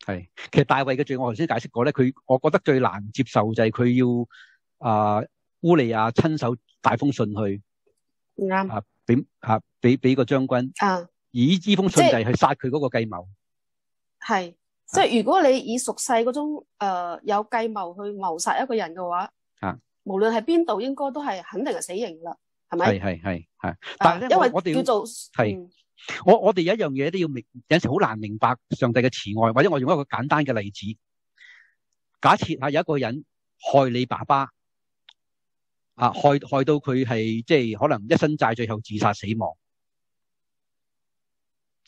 係。其實大衛嘅罪，我頭先解釋過咧，佢我覺得最難接受就係佢要啊烏利亞親手帶封信去啱啊俾啊俾俾個將軍，啊，以呢封信就係去殺佢嗰個計謀。係即係如果你以熟世嗰種誒、呃有計謀去謀殺一個人嘅話，啊，無論係邊度，應該都係肯定係死刑啦，係咪？係係係係，但係咧，啊因為我我哋叫做係嗯我我哋有一樣嘢都要明，有陣時好難明白上帝嘅慈愛，或者我用一個簡單嘅例子，假設吓有一個人害你爸爸，啊害害到佢係即系可能一身債，最後自殺死亡。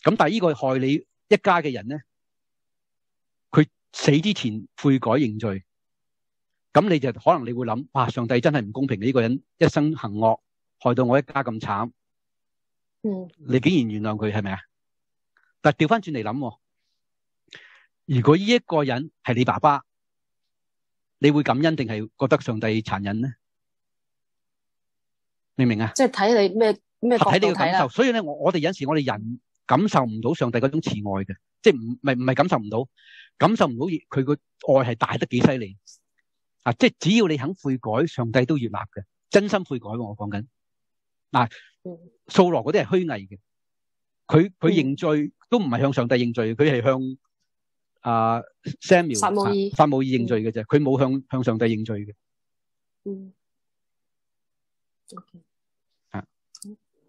咁但係呢個害你一家嘅人咧，佢死之前悔改認罪，咁你就可能你會諗，哇！上帝真係唔公平，呢個人一生行惡，害到我一家咁慘。嗯你竟然原諒佢係咪啊？但係調翻轉嚟諗，如果呢一個人係你爸爸，你會感恩定係覺得上帝殘忍咧？明唔明啊？即係睇你咩咩角睇你嘅感受，。所以咧，我我哋有陣時我哋人感受唔到上帝嗰種慈愛嘅，即係唔唔係唔係感受唔到，感受唔到佢個愛係大得幾犀利啊！即係只要你肯悔改，上帝都悅納嘅，真心悔改喎。我講緊嗱，嗯掃羅嗰啲係虛偽嘅，佢佢嗯認罪都唔係向上帝認罪，佢係向啊 Samuel 撒母耳啊撒母耳認罪嘅啫，佢冇向向上帝認罪嘅。嗯。OK 啊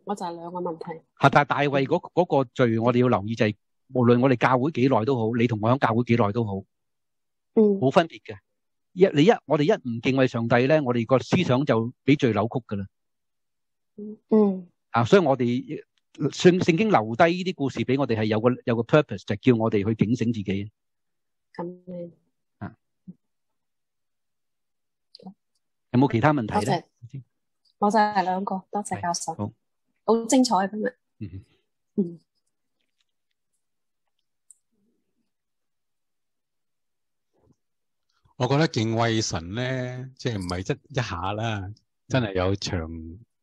我就係兩個問題。嚇！但係大衛嗰嗰個罪，我哋要留意就係，無論我哋教會幾耐都好，你同我喺教會幾耐都好，嗯冇分別嘅。一你一我哋一唔敬畏上帝咧，我哋個思想就俾罪扭曲噶啦。嗯。啊，所以我哋聖聖經留低呢啲故事俾我哋係有個有個 purpose，就叫我哋去警醒自己。咁啊。有冇其他問多題咧謝？我就係兩個，多謝教授，好。好精彩今日。嗯。嗯。我覺得敬畏神咧，即係唔係一一下啦，真係有長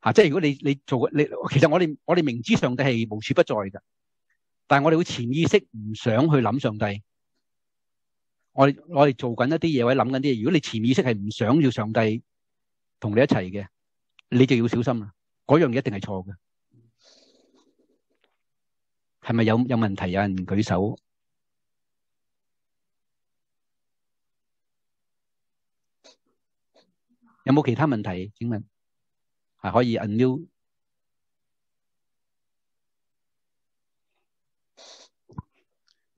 啊，即係如果你你做你，其實我哋我哋明知上帝係無處不在嘅，但系我哋會潛意識唔想去諗上帝。我哋我哋做緊一啲嘢或者諗緊啲嘢，如果你潛意識係唔想要上帝同你一齊嘅，你就要小心啦。嗰樣嘢一定係錯嘅。係咪有有問題？有人舉手？有冇其他問題？請問係可以 unmute。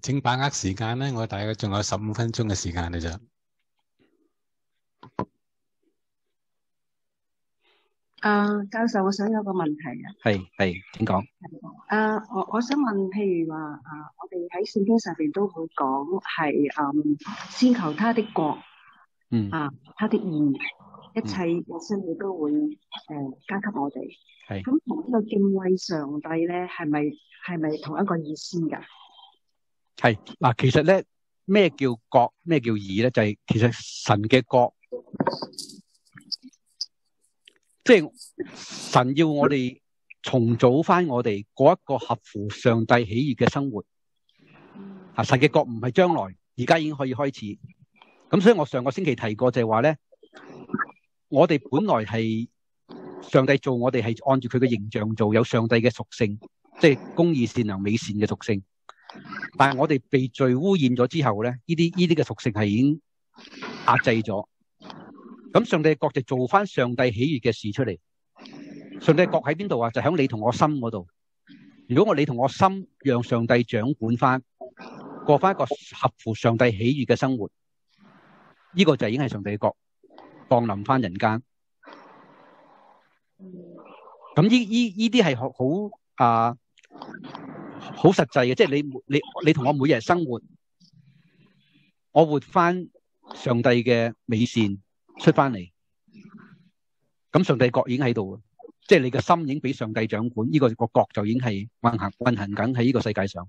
請把握時間咧，我大概仲有十五分鐘嘅時間嘅咋。啊，教授，我想有個問題啊。係係，請講。啊，我我想問，譬如話啊，我哋喺聖經上邊都會講係嗯，先求他的國嗯啊，他的義，一切嘅生活都會誒、呃加給我哋。係咁同呢個敬畏上帝咧，係咪係咪同一個意思㗎？係嗱，其實咧咩叫國，咩叫義咧？就係、其實神嘅國，即係神要我哋重組翻我哋嗰一個合乎上帝喜悅嘅生活。啊，神嘅國唔係將來，而家已經可以開始。咁所以我上個星期提過就係話咧，我哋本來係上帝做我哋係按住佢嘅形象做，有上帝嘅屬性，即係公義、善良、美善嘅屬性。但係我哋被罪污染咗之後咧，呢啲呢啲嘅屬性係已經壓制咗。咁上帝嘅國就做翻上帝喜悅嘅事出嚟。上帝嘅國喺邊度啊？就喺你同我心嗰度。如果我你同我心讓上帝掌管翻，過翻一個合乎上帝喜悅嘅生活，呢、個就已經係上帝嘅國降臨翻人间。咁呢呢呢啲係好啊好實際嘅，即係你你你同我每日生活，我活翻上帝嘅美善出翻嚟，咁上帝國已經喺度，即係你嘅心已經俾上帝掌管，呢、這個個國就已經係運行運行緊喺呢個世界上。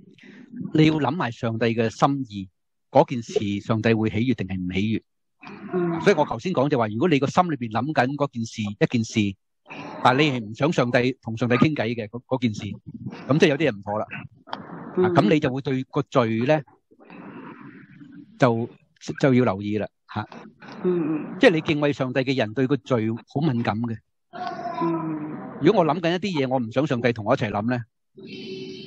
你要諗埋上帝嘅心意，嗰件事上帝會喜悅定係唔喜悅？嗯，所以我頭先講就話，如果你個心裏邊諗緊嗰件事一件事，但係你係唔想上帝同上帝傾偈嘅嗰嗰件事，咁即係有啲人唔妥啦。咁你就會對個罪咧就就要留意啦嚇。嗯嗯即係你敬畏上帝嘅人對個罪好敏感嘅。嗯如果我諗緊一啲嘢，我唔想上帝同我一齊諗咧，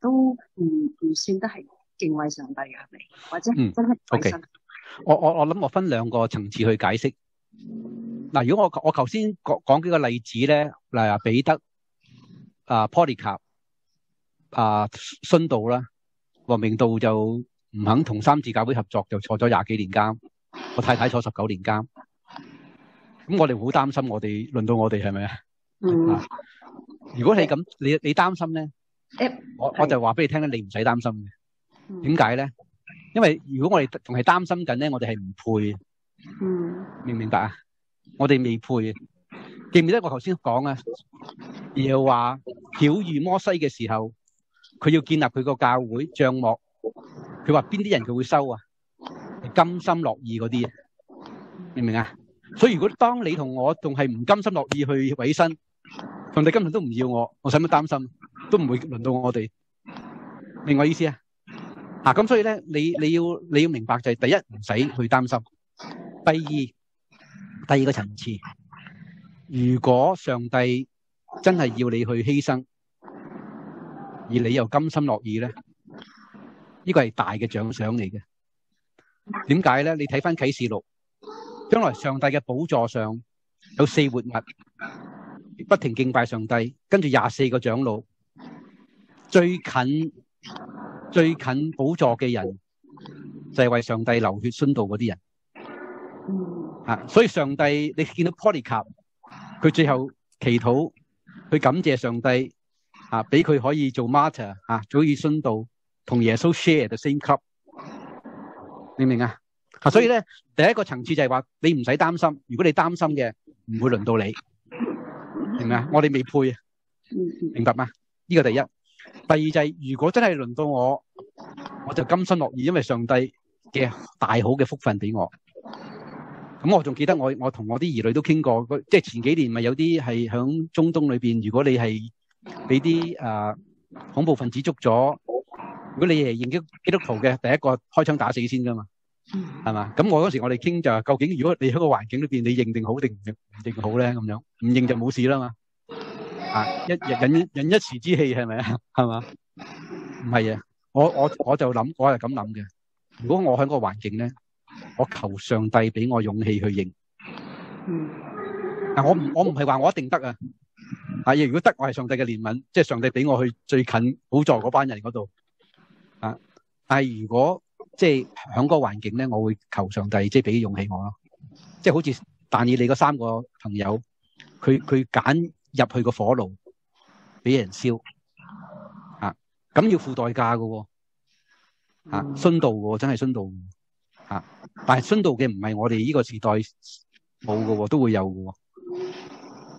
都唔唔算得系敬畏上帝嘅，係咪？或者嗯真係委身？OK 我我我諗我分兩個層次去解釋。嗱，如果我我頭先講講幾個例子咧，例如話彼得啊、波利卡啊、殉道啦，王明道就唔肯同三自教會合作，就坐咗廿幾年監。我太太坐十九年監。咁我哋好擔心我哋輪到我哋係咪啊？嗯啊如果你咁，你你擔心咧，誒我我就話俾你聽咧，你唔使擔心嘅。嗯點解咧？因為如果我哋仲係擔心緊咧，我哋係唔配，嗯明唔明白啊？我哋未配，記唔記得我頭先講啊？耶和華曉喻摩西嘅時候，佢要建立佢個教會帳幕，佢話邊啲人佢會收啊？係甘心樂意嗰啲啊，明唔明啊？所以如果當你同我仲係唔甘心樂意去委身，上帝根本都唔要我，我使乜擔心？都唔會輪到我哋，明我意思啊？啊，咁所以咧，你你要你要明白就係第一唔使去擔心，第二第二個層次，如果上帝真係要你去犧牲，而你又甘心乐意咧，呢個係大嘅獎賞嚟嘅。點解咧？你睇翻啟示錄，將來上帝嘅寶座上有四活物，不停敬拜上帝，跟住廿四个长老，最近最近寶座嘅人就係為上帝流血殉道嗰啲人。嗯啊，所以上帝你見到 Polycarp，佢最後祈禱，去感謝上帝啊，俾佢可以做 martyr 啊，早已殉道，同耶穌 share the same cup，明唔明啊？啊，所以咧第一個層次就係話你唔使擔心，如果你擔心嘅唔會輪到你，明唔明啊？我哋未配啊，明白嗎？呢個第一，第二就係、如果真係輪到我，我就甘心樂意，因為上帝嘅大好嘅福分俾我。咁我仲記得我我同我啲兒女都傾過，即係前幾年咪有啲係響中東裏邊，如果你係俾啲誒恐怖分子捉咗，如果你係認基基督徒嘅，第一個開槍打死先噶嘛，嗯係嘛？咁我嗰時我哋傾就係究竟如果你喺個環境裏邊，你認定好定唔認唔認好咧？咁樣唔認就冇事啦嘛。啊，一忍忍一時之氣係咪啊？係嘛？唔係啊，我我我就諗，我係咁諗嘅。如果我喺嗰個環境咧，我求上帝俾我勇氣去認。嗯啊，我唔我唔係話我一定得啊。啊，如果得，我係上帝嘅憐憫，即係上帝俾我去最近寶座嗰班人嗰度。啊，但係如果即係喺嗰個環境咧，我會求上帝即係俾勇氣我咯。即係好似但以你嗰三個朋友，佢佢揀入去個火爐，俾人燒。啊，咁要付代價噶喎。啊，殉道喎，真係殉道喎。啊，但係殉道嘅唔係我哋呢個時代冇噶喎，都會有噶喎。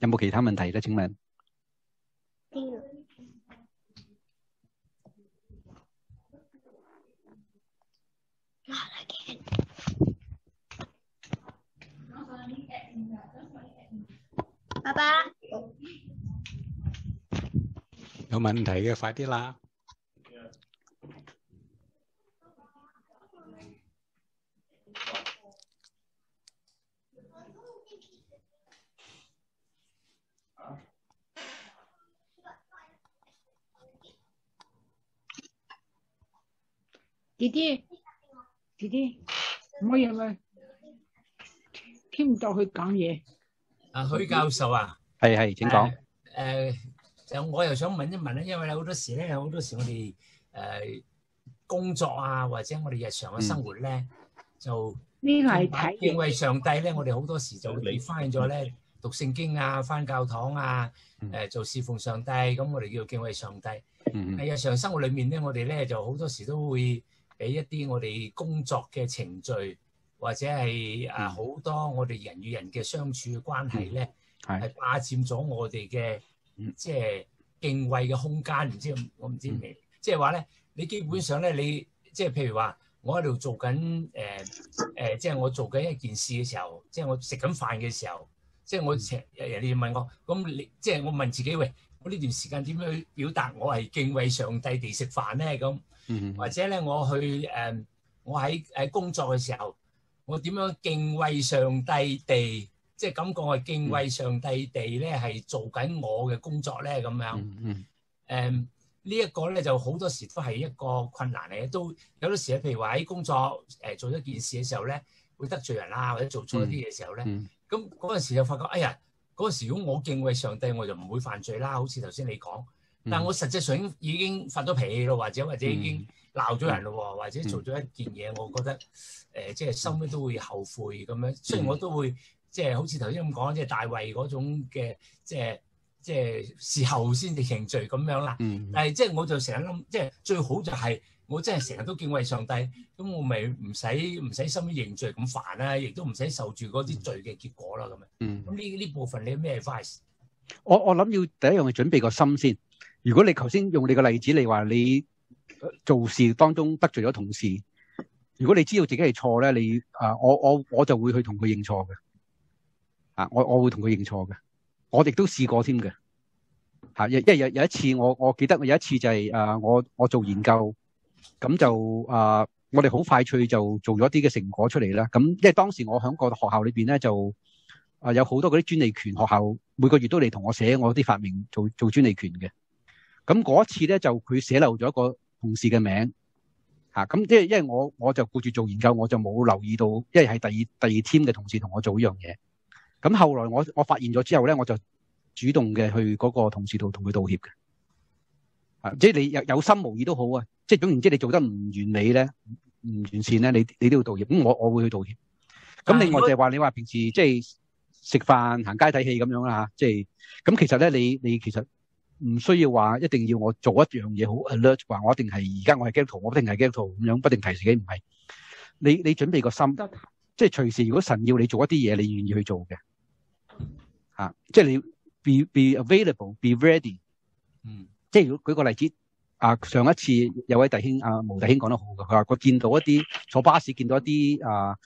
有冇其他問題咧？請問爸爸，有問題嘅快啲啦。弟弟，弟弟，唔可以係咪聽唔到佢講嘢？啊，許教授啊，係係請講。誒就我又想問一問咧，因為有好多時咧，有好多時我哋誒工作啊，或者我哋日常嘅生活咧，就呢個係睇敬畏上帝咧，我哋好多時就離翻咗咧讀聖經啊、翻教堂啊、誒做侍奉上帝，咁我哋叫敬畏上帝。嗯。喺日常生活裏面咧，我哋咧就好多時都會俾一啲我哋工作嘅程序，或者係啊好多我哋人與人嘅相處嘅關係咧，係。係霸佔咗我哋嘅嗯。即係敬畏嘅空間。唔知我唔知嗯。明，即係話咧，你基本上咧，你即係譬如話，我喺度做緊誒誒，即係我做緊一件事嘅時候，即係我食緊飯嘅時候，即係我成人哋問我，咁你即係我問自己，喂，我呢段時間點樣去表達我係敬畏上帝地食飯咧？咁嗯。或者咧，我去誒、呃我喺誒工作嘅時候，我點樣敬畏上帝地，即係感覺我係敬畏上帝地咧，係做緊我嘅工作咧咁樣。誒呢一個咧就好多時都係一個困難嚟嘅，都有啲時譬如話喺工作誒、做一件事嘅時候咧，會得罪人啦，或者做錯一啲嘅時候咧，嗯咁嗰陣時就發覺，哎呀，嗰陣時如果我敬畏上帝，我就唔會犯罪啦，好似頭先你講。但我實際上已經已經發咗脾氣咯，或者或者已經鬧咗人咯喎，或者做咗一件嘢，我覺得誒、呃即係收尾都會後悔咁樣。雖然我都會即係好似頭先咁講，即係大衛嗰種嘅即係即係事後先至認罪咁樣啦。嗯但係即係我就成日諗，即係最好就係我真係成日都敬畏上帝，咁我咪唔使唔使心認罪咁煩啦，亦都唔使受住嗰啲罪嘅結果啦咁樣。嗯。咁呢呢部分你有咩 advice？我我諗要第一樣係準備個心先。如果你頭先用你個例子，你話你呃做事當中得罪咗同事，如果你知道自己係錯咧，你啊，我我我就會去同佢認錯嘅。啊，我我會同佢認錯嘅。我亦都試過添嘅。嚇，因因為有有一次我我記得有一次就係、啊，我我做研究，咁就啊，我哋好快脆就做咗啲嘅成果出嚟啦。咁因為當時我喺個學校裏邊咧就。啊，有好多嗰啲專利權學校每個月都嚟同我寫我啲發明做做專利權嘅。咁嗰一次咧就佢寫漏咗一個同事嘅名吓，咁即係因為我我就顧住做研究，我就冇留意到，因為係第二第二 team 嘅同事同我做呢樣嘢。咁後來我我發現咗之後咧，我就主動嘅去嗰個同事度同佢道歉嘅。啊，即係你有有心無意都好啊，即係總言之，你做得唔完美咧，唔完善咧，你你都要道歉。咁我我會去道歉。咁另外就係話你話平時即係。食飯、行街睇戲咁樣啦嚇，即係咁其實咧，你你其實唔需要話一定要我做一樣嘢好 alert，話我一定係而家我係基督徒，我一定係基督徒咁樣，不定提自己唔係。你你準備個心，即係隨時如果神要你做一啲嘢，你願意去做嘅嚇，即係你 be be available，be ready。嗯，即係如果舉個例子，啊上一次有位弟兄啊毛弟兄講得好嘅，佢話佢見到一啲坐巴士見到一啲啊。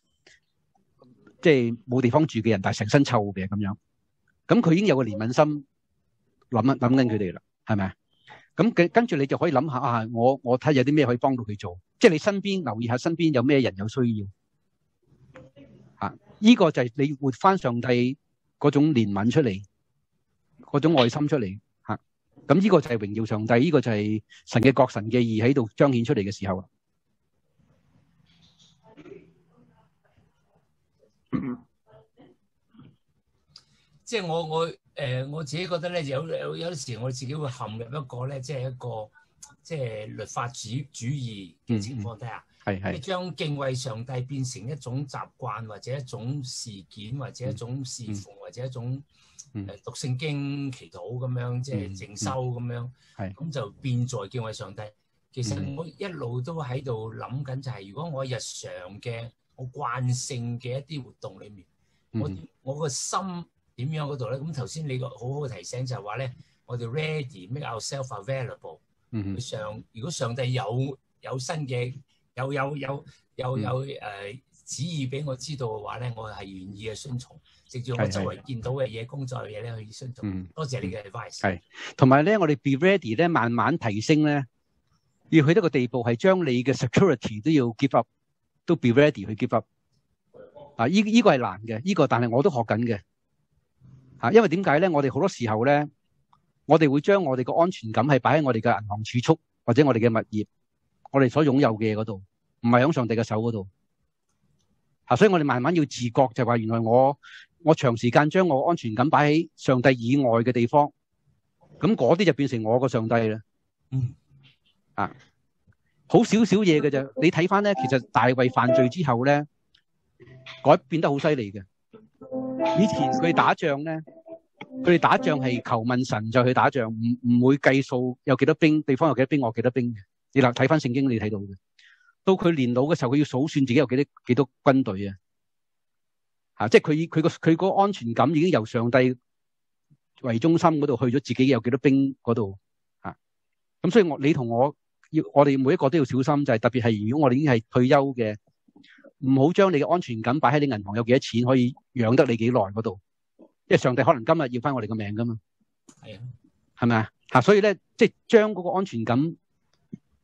即係冇地方住嘅人，但係成身臭嘅咁樣，咁佢已經有個憐憫心，諗一諗緊佢哋啦，係咪啊？咁跟跟住你就可以諗下啊，我我睇有啲咩可以幫到佢做，即係你身邊留意下身邊有咩人有需要，啊，依個就係你活翻上帝嗰種憐憫出嚟，嗰種愛心出嚟，咁呢個就係榮耀上帝，呢個就係神嘅國神嘅義喺度彰顯出嚟嘅時候。即係我我誒、呃、我自己覺得咧，有有有時我自己會陷入一個咧，即係一個即係律法主主義嘅情況底下，係你係將敬畏上帝變成一種習慣，或者一種事件，或者一種侍奉，或者一種嗯誒讀聖經祈禱咁樣，即係嗯靜修咁樣，係。咁就變在敬畏上帝。其實嗯。我一路都喺度諗緊，就係如果我日常嘅我慣性嘅一啲活動裏面，我嗯我個心點樣嗰度咧？咁頭先你個好好嘅提醒就係話咧，我哋 ready make ourselves available。嗯上如果上帝有有新嘅有有有有嗯。有誒、呃旨意俾我知道嘅話咧，我係願意去遵從，直至我周圍見到嘅嘢、工作嘅嘢咧去遵從。嗯。多謝你嘅 advice。係同埋咧，我哋 be ready 咧，慢慢提升咧，要去到一個地步係將你嘅 security 都要 give up，都 be ready 去 give up。啊，依依、個係難嘅，依、個但係我都學緊嘅。啊，因為點解咧？我哋好多時候咧，我哋會將我哋嘅安全感係擺喺我哋嘅銀行儲蓄或者我哋嘅物業，我哋所擁有嘅嘢嗰度，唔係喺上帝嘅手嗰度。嚇、所以我哋慢慢要自覺，就係話原來我我長時間將我安全感擺喺上帝以外嘅地方。咁嗰啲就變成我個上帝啦。嗯，啊，好少少嘢嘅啫。你睇翻咧，其實大衛犯罪之後咧，改變得好犀利嘅。以前佢哋打仗咧，佢哋打仗係求問神就去打仗，唔唔會計數有幾多兵，地方有幾多兵，我有幾多兵嘅。你嗱睇翻聖經，你睇到嘅。到佢年老嘅时候，佢要数算自己有几多幾多軍隊啊。吓、即系佢佢個佢個安全感已经由上帝为中心嗰度去咗自己有几多兵嗰度嚇，咁、所以我你同我要我哋每一个都要小心，就係、特别系如果我哋已经系退休嘅，唔好将你嘅安全感摆喺你银行有几多钱可以养得你几耐嗰度，因为上帝可能今日要翻我哋嘅命噶嘛，系啊，係咪啊？吓，所以咧即系将嗰個安全感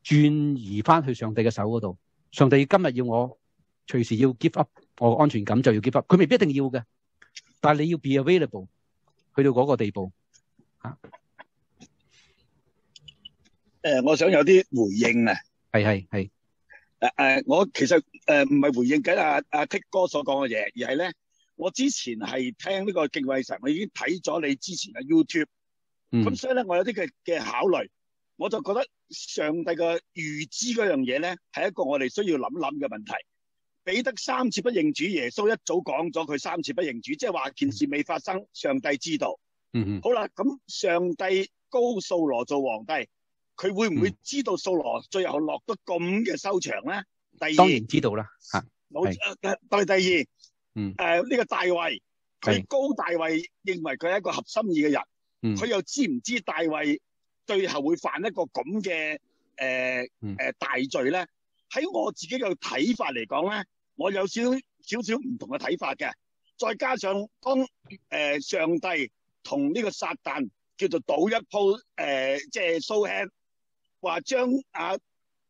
轉移翻去上帝嘅手嗰度，上帝今日要我隨時要 give up 我嘅安全感就要 give up，佢未必一定要嘅，但係你要 be available。去到嗰個地步，誒，我想有啲回應啊！係係係誒誒，我其實誒唔係回應緊阿阿 Tik 哥所講嘅嘢，而係咧，我之前係聽呢個敬畏神，我已經睇咗你之前嘅 YouTube，咁嗯所以咧，我有啲嘅嘅考慮，我就覺得上帝嘅預知嗰樣嘢咧，係一個我哋需要諗諗嘅問題。彼得三次不認主，耶穌一早講咗佢三次不認主，即係話件事未發生，上帝知道。嗯嗯好啦，咁上帝高掃羅做皇帝，佢會唔會知道掃羅最後落得咁嘅收場咧？第當二，然知道啦嚇，冇係。誒對第二，嗯。誒呢個大衛，佢係。高大衛認為佢係一個合心意嘅人，嗯。佢又知唔知大衛最後會犯一個咁嘅誒嗯誒大罪咧？喺我自己嘅睇法嚟講咧，我有少少少唔同嘅睇法嘅。再加上當誒、呃上帝同呢個撒旦叫做賭一鋪誒，即係 show hand，話將啊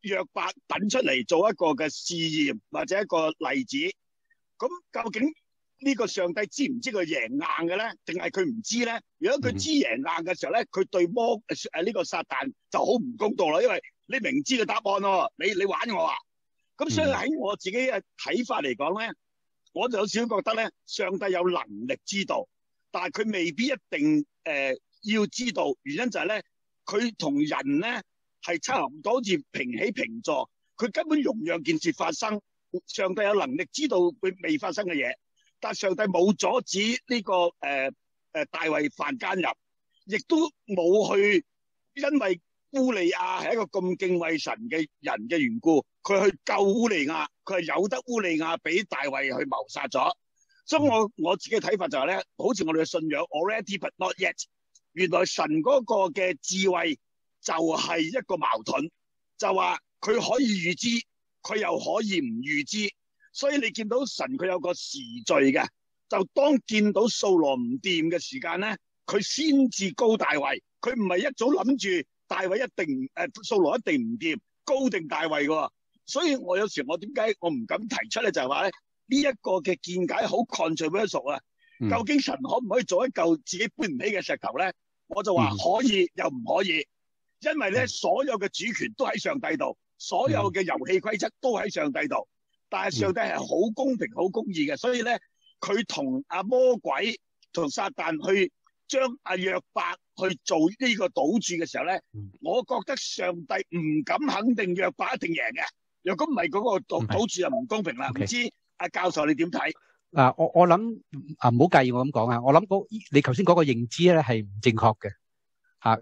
約伯等出嚟做一個嘅試驗或者一個例子。咁究竟呢個上帝知唔知佢贏硬嘅咧，定係佢唔知咧？如果佢知贏硬嘅時候咧，佢對魔誒呢個撒旦就好唔公道啦，因為你明知個答案喎，你你玩我啊！咁所以喺我自己嘅睇法嚟講咧，我就有少少覺得咧，上帝有能力知道，但係佢未必一定誒、呃要知道。原因就係咧，佢同人咧係差唔多，好似平起平坐，佢根本容讓件事發生。上帝有能力知道佢未發生嘅嘢，但上帝冇阻止呢、個誒誒、呃呃大卫犯奸淫，亦都冇去因为乌利亚系一个咁敬畏神嘅人嘅缘故，佢去救乌利亚，佢系由得乌利亚俾大卫去谋杀咗。所以我我自己嘅睇法就係、咧，好似我哋嘅信仰 already but not yet，原来神嗰個嘅智慧就系一个矛盾，就话佢可以预知，佢又可以唔预知。所以你見到神佢有個時序嘅，就當見到掃羅唔掂嘅時間咧，佢先至高大衛，佢唔係一早諗住大衛一定誒、呃、掃羅一定唔掂，高定大衛嘅喎。所以我有時我點解我唔敢提出咧，就係話咧呢一個嘅見解好 controversial 啊。嗯究竟神可唔可以做一嚿自己搬唔起嘅石頭咧？我就話嗯可以又唔可以，因為咧嗯所有嘅主權都喺上帝度，所有嘅遊戲規則都喺上帝度。但係上帝係好公平、好公義嘅，所以咧佢同阿魔鬼同撒旦去將阿約伯去做呢個賭注嘅時候咧，嗯我覺得上帝唔敢肯定約伯一定贏嘅。若果唔係嗰個賭唔係賭注就唔公平啦。唔知阿教授你點睇？啊，我我諗啊，唔好介意我咁講啊。我諗嗰你頭先嗰個認知咧係唔正確嘅。吓、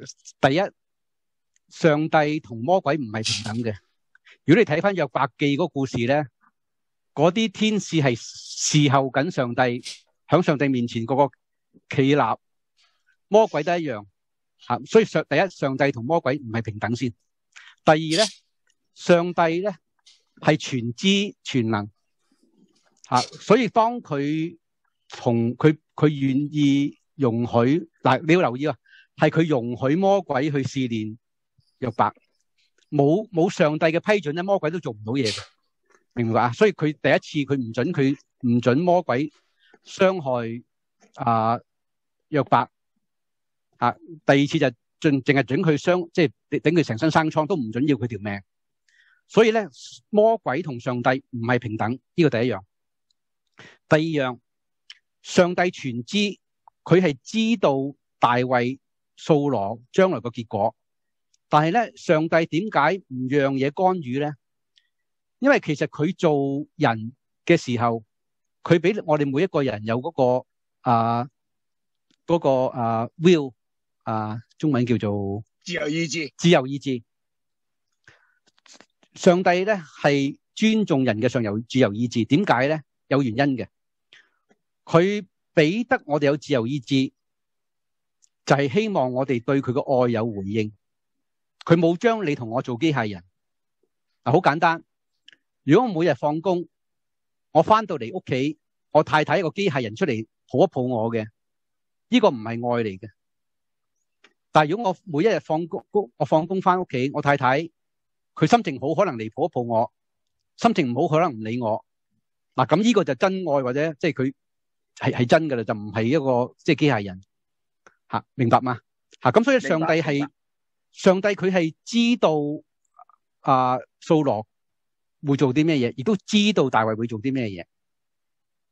第一，上帝同魔鬼唔係平等嘅。如果你睇翻約伯記嗰個故事咧，嗰啲天使係侍候緊上帝，響上帝面前個個企立，魔鬼都一樣。吓、所以上第一，上帝同魔鬼唔係平等先。第二咧，上帝咧係全知全能。啊，所以當佢同佢佢願意容許嗱，你要留意啊，係佢容許魔鬼去試煉約伯，冇冇上帝嘅批准咧，魔鬼都做唔到嘢嘅，明白啊？所以佢第一次佢唔准佢唔准魔鬼伤害啊約伯啊，第二次就盡淨係准佢傷，即係等佢成身生瘡，都唔准要佢條命。所以咧，魔鬼同上帝唔係平等，呢個第一樣。第二樣，上帝全知，佢係知道大衛、掃羅將來個結果，但係咧，上帝點解唔讓嘢干預咧？因为其实佢做人嘅时候，佢俾我哋每一个人有嗰、個啊嗰、個啊 will 啊，中文叫做自由意志，自由意志。上帝咧系尊重人嘅上游自由意志，点解咧？有原因嘅。佢俾得我哋有自由意志，就係希望我哋对佢嘅爱有回应。佢冇将你同我做机械人。嗱，好簡單。如果我每日放工，我翻到嚟屋企，我太太一個機械人出嚟抱一抱我嘅，呢個唔係愛嚟嘅。但係如果我每一日放工，我放工翻屋企，我太太佢心情好，可能嚟抱一抱我；心情唔好，可能唔理我。嗱，咁呢個就真愛或者即係佢係係真噶啦，就唔係一個即係機械人吓，明白嗎？吓，咁所以上帝明係上帝佢係知道啊掃羅會做啲咩嘢，亦都知道大卫會做啲咩嘢，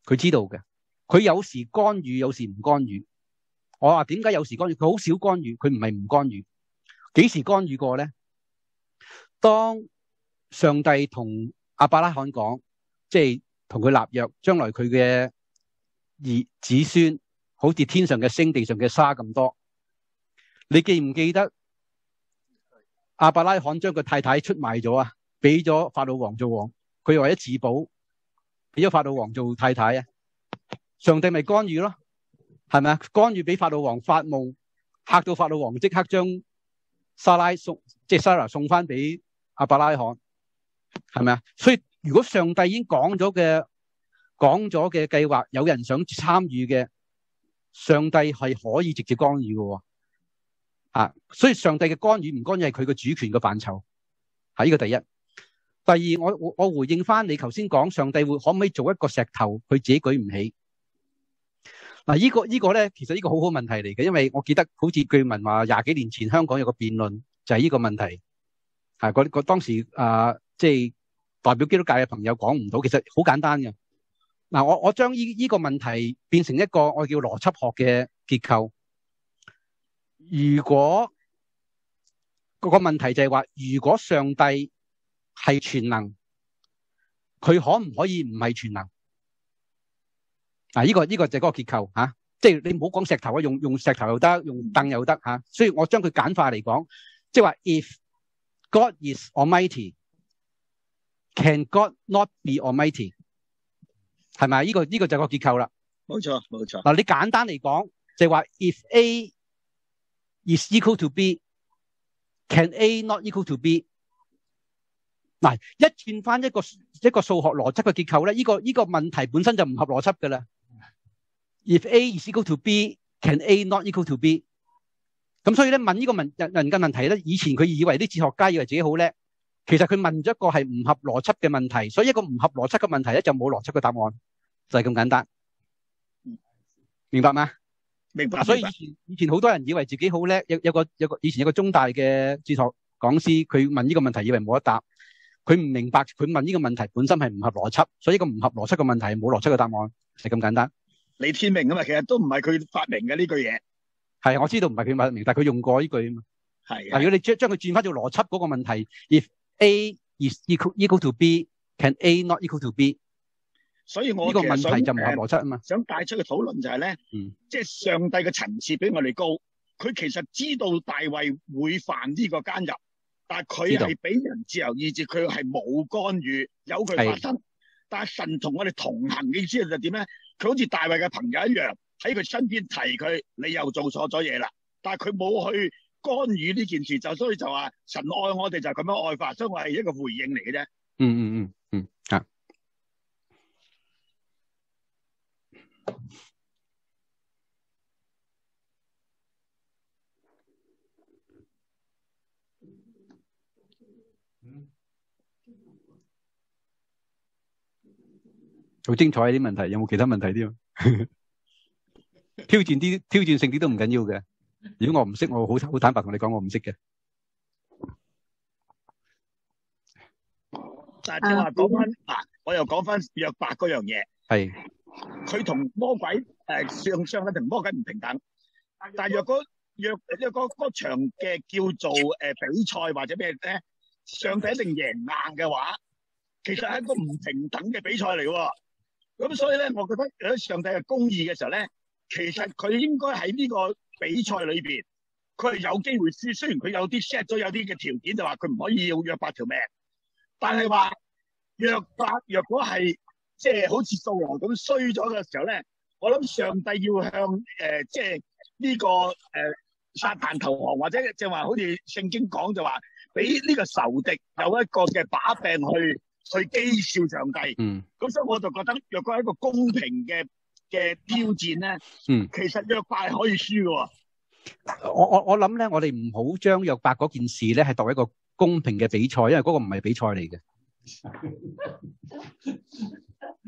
佢知道嘅。佢有時干預，有時唔干預。我話點解有時干預？佢好少干預，佢唔係唔干預。幾時干預過咧？當上帝同阿伯拉罕講，即係同佢立約，將來佢嘅兒子孫好似天上嘅星、地上嘅沙咁多。你記唔記得阿伯拉罕將個太太出賣咗啊？俾咗法老王做王，佢為咗自保，俾咗法老王做太太啊？上帝咪干預咯，係咪啊？干預俾法老王發夢，嚇到法老王即刻將莎拉送，即係 Sarah 送翻俾阿伯拉罕，係咪啊？所以如果上帝已經講咗嘅讲咗嘅計劃，有人想參與嘅，上帝係可以直接干預嘅喎。啊，所以上帝嘅干預唔干預係佢嘅主權嘅範疇，係呢個第一。第二，我我回應翻你頭先講，上帝會可唔可以做一個石頭，佢自己舉唔起？嗱，呢個呢個咧，其實呢個好好問題嚟嘅，因為我記得好似據聞話廿幾年前香港有個辯論，就係呢個問題，係嗰嗰當時啊，即係代表基督教嘅朋友講唔到，其實好簡單嘅。嗱，我我將呢呢個問題變成一個我叫邏輯學嘅結構。如果嗰個問題就係話，如果上帝係全能，佢可唔可以唔係全能？嗱，呢個呢個就係嗰個結構吓，即係你唔好講石頭啊，用用石頭又得，用凳又得吓。所以我將佢簡化嚟講，即係話，if God is Almighty，can God not be Almighty？係咪？呢個呢個就係個結構啦。冇錯冇錯。嗱，你簡單嚟講就係話，if A is equal to B，can A not equal to B？嗱，一轉翻一個一個數學邏輯嘅結構咧，呢個呢個問題本身就唔合邏輯噶啦。If A is equal to B，can A not equal to B？咁所以咧問呢個問人人嘅問題咧，以前佢以為啲哲學家以為自己好叻，其實佢問咗一個係唔合邏輯嘅問題，所以一個唔合邏輯嘅問題咧就冇邏輯嘅答案，就係咁簡單。明白嗎？明白。所以以前以前好多人以為自己好叻，有有個有個以前有個中大嘅哲學講師，佢問呢個問題以為冇得答，佢唔明白佢問呢個問題本身係唔合邏輯，所以一個唔合邏輯嘅問題係冇邏輯嘅答案，係咁簡單。李天命啊嘛，其實都唔係佢發明嘅呢句嘢。係我知道唔係佢發明，但係佢用過呢句啊嘛。係嗱，如果你將將佢轉翻做邏輯嗰個問題，if A is equal equal to B，can A not equal to B？所以我呢個問其實想題就唔合誒邏輯啊嘛。想帶出嘅討論就係咧，嗯即係上帝嘅層次比我哋高，佢其實知道大衛會犯呢個奸淫，但係佢知道係俾人自由意志，佢係冇干預，有佢發生。但係神同我哋同行嘅意思就點咧？佢好似大衛嘅朋友一樣，喺佢身邊提佢，你又做錯咗嘢啦。但係佢冇去干預呢件事，就所以就話神愛我哋就係咁樣愛法，所以我係一個回應嚟嘅啫。嗯嗯嗯嗯啊。好精彩啲問題，有冇其他問題添？挑戰啲挑戰性啲都唔緊要嘅。如果我唔識，我好好坦白同你講，我唔識嘅。但係正話講翻嗱，我又講翻約伯嗰樣嘢。係佢同魔鬼誒上上帝同魔鬼唔平等，但係若果若若嗰嗰場嘅叫做誒、呃比賽或者咩咧，上帝一定贏硬嘅話，其實係一個唔平等嘅比賽嚟喎。咁所以咧，我覺得如果上帝嘅公義嘅時候咧，其實佢應該喺呢個比賽裏邊，佢係有機會輸。雖然佢有啲 set 咗有啲嘅條件，就話佢唔可以要約伯條命，但係話約伯若果係即係好似掃羅咁衰咗嘅時候咧，我諗上帝要向誒、呃即係呢、個誒、呃、撒旦投降，或者就話好似聖經講就話，俾呢個仇敵有一個嘅把柄去去讥笑上帝。嗯咁所以我就覺得，若果係一個公平嘅嘅挑戰咧，嗯，其實約伯係可以輸嘅喎。我我我諗咧，我哋唔好將約伯嗰件事咧係作為一個公平嘅比賽，因為嗰個唔係比賽嚟嘅。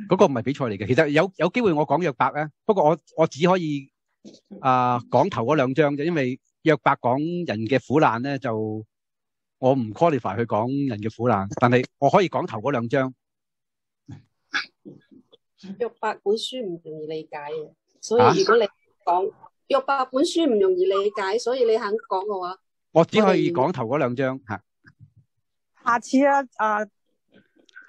嗰個唔係比賽嚟嘅，其實有有機會我講約伯咧，不過我我只可以啊、講頭嗰兩章啫，因為約伯講人嘅苦難咧，就我唔 qualify 去講人嘅苦難，但係我可以講頭嗰兩章。約伯本書唔容易理解嘅，所啊以如果你講約伯本書唔容易理解，所以你肯講嘅話，我只可以講頭嗰兩章嚇。下次啊，啊，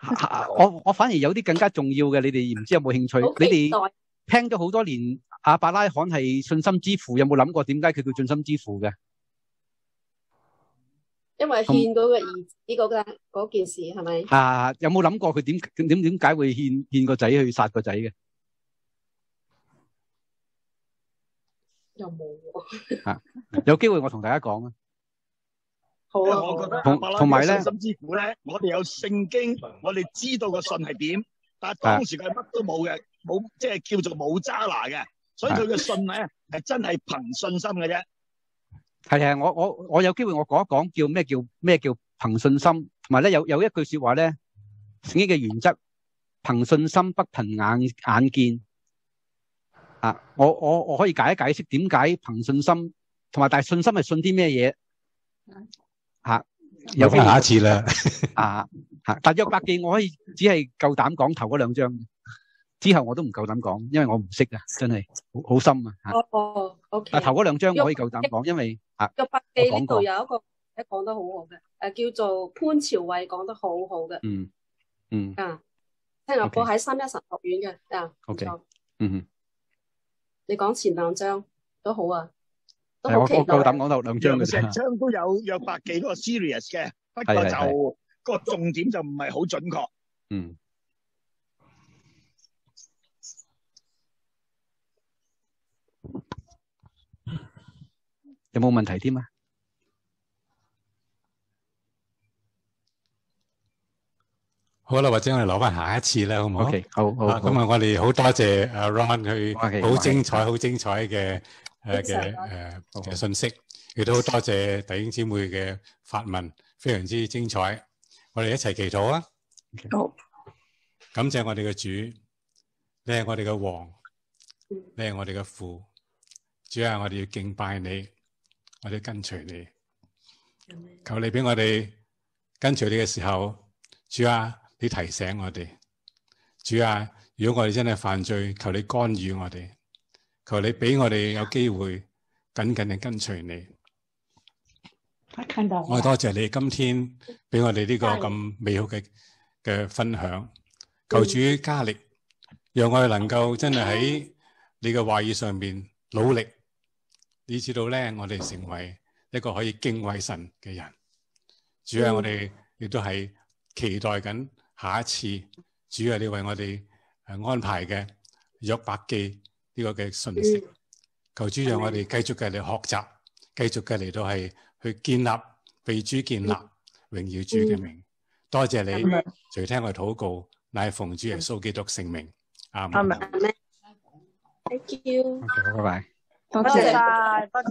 啊我我反而有啲更加重要嘅，你哋唔知有冇興趣？你哋聽咗好多年阿伯拉罕係信心之父，有冇諗過點解佢叫信心之父嘅？因為獻嗰個兒子嗰個嗰件事係咪？啊，有冇諗過佢點點點解會獻獻個仔去殺個仔嘅？又冇喎。啊，有機會我同大家講啊。好啊，我覺得同同埋咧罕信心之父咧，我哋有聖經，我哋知道個信係點，但係當時佢係乜都冇嘅，冇即係叫做冇渣拿嘅，所以佢嘅信咧係真係憑信心嘅啫。係係，我我我有機會我講一講叫咩叫咩叫憑信心，同埋咧有有一句說話咧，聖經嘅原則，憑信心不憑眼眼見。啊，我我我可以解一解釋點解憑信心，同埋但係信心係信啲咩嘢？吓、有下一次啦。啊吓，但約伯記我可以只係夠膽講頭嗰兩章，之後我都唔夠膽講，因為我唔識啊，真係好好深啊吓。哦哦，OK。但頭嗰兩章我可以夠膽講，因為啊，約伯記呢度有一個誒講得好好嘅，誒叫做潘朝偉講得好好嘅，嗯嗯啊，聽日課喺三一神學院嘅，啊，OK 錯。嗯哼。你講前兩章都好啊，都好期待。我夠膽講到兩章嘅成啫。章都有約百記嗰個 serious 嘅，不過係係係就個重點就唔係好準確。嗯。有冇問題添啊？好啦，或者我哋留翻下一次啦，好唔好 OK，好好咁啊，我哋好多謝阿 Ron 佢好精彩、好精彩嘅誒非常嘅多誒嘅信息，亦都好多謝弟兄姊妹嘅發問，非常之精彩。我哋一齊祈禱啊！好，感謝我哋嘅主，你係我哋嘅王，你係我哋嘅父。主啊，我哋要敬拜你，我哋跟隨你。求你俾我哋跟隨你嘅時候，主啊，你提醒我哋。主啊，如果我哋真係犯罪，求你干預我哋，求你俾我哋有機會緊緊地跟隨你。我，多謝你今天俾我哋呢個咁美好嘅嘅分享，求主加力，讓我哋能夠真係喺你嘅話語上面努力，以至到咧我哋成為一個可以敬畏神嘅人。主啊，我哋亦都係期待緊下一次，主啊，你為我哋誒安排嘅約伯記呢個嘅信息，求主讓我哋繼續嘅嚟學習，繼續嘅嚟到係去建立被主建立，榮耀主嘅名。多謝你，垂聽我哋禱告，乃奉主耶穌基督聖名。阿門。Thank you。拜拜。多多謝謝。晒，多謝。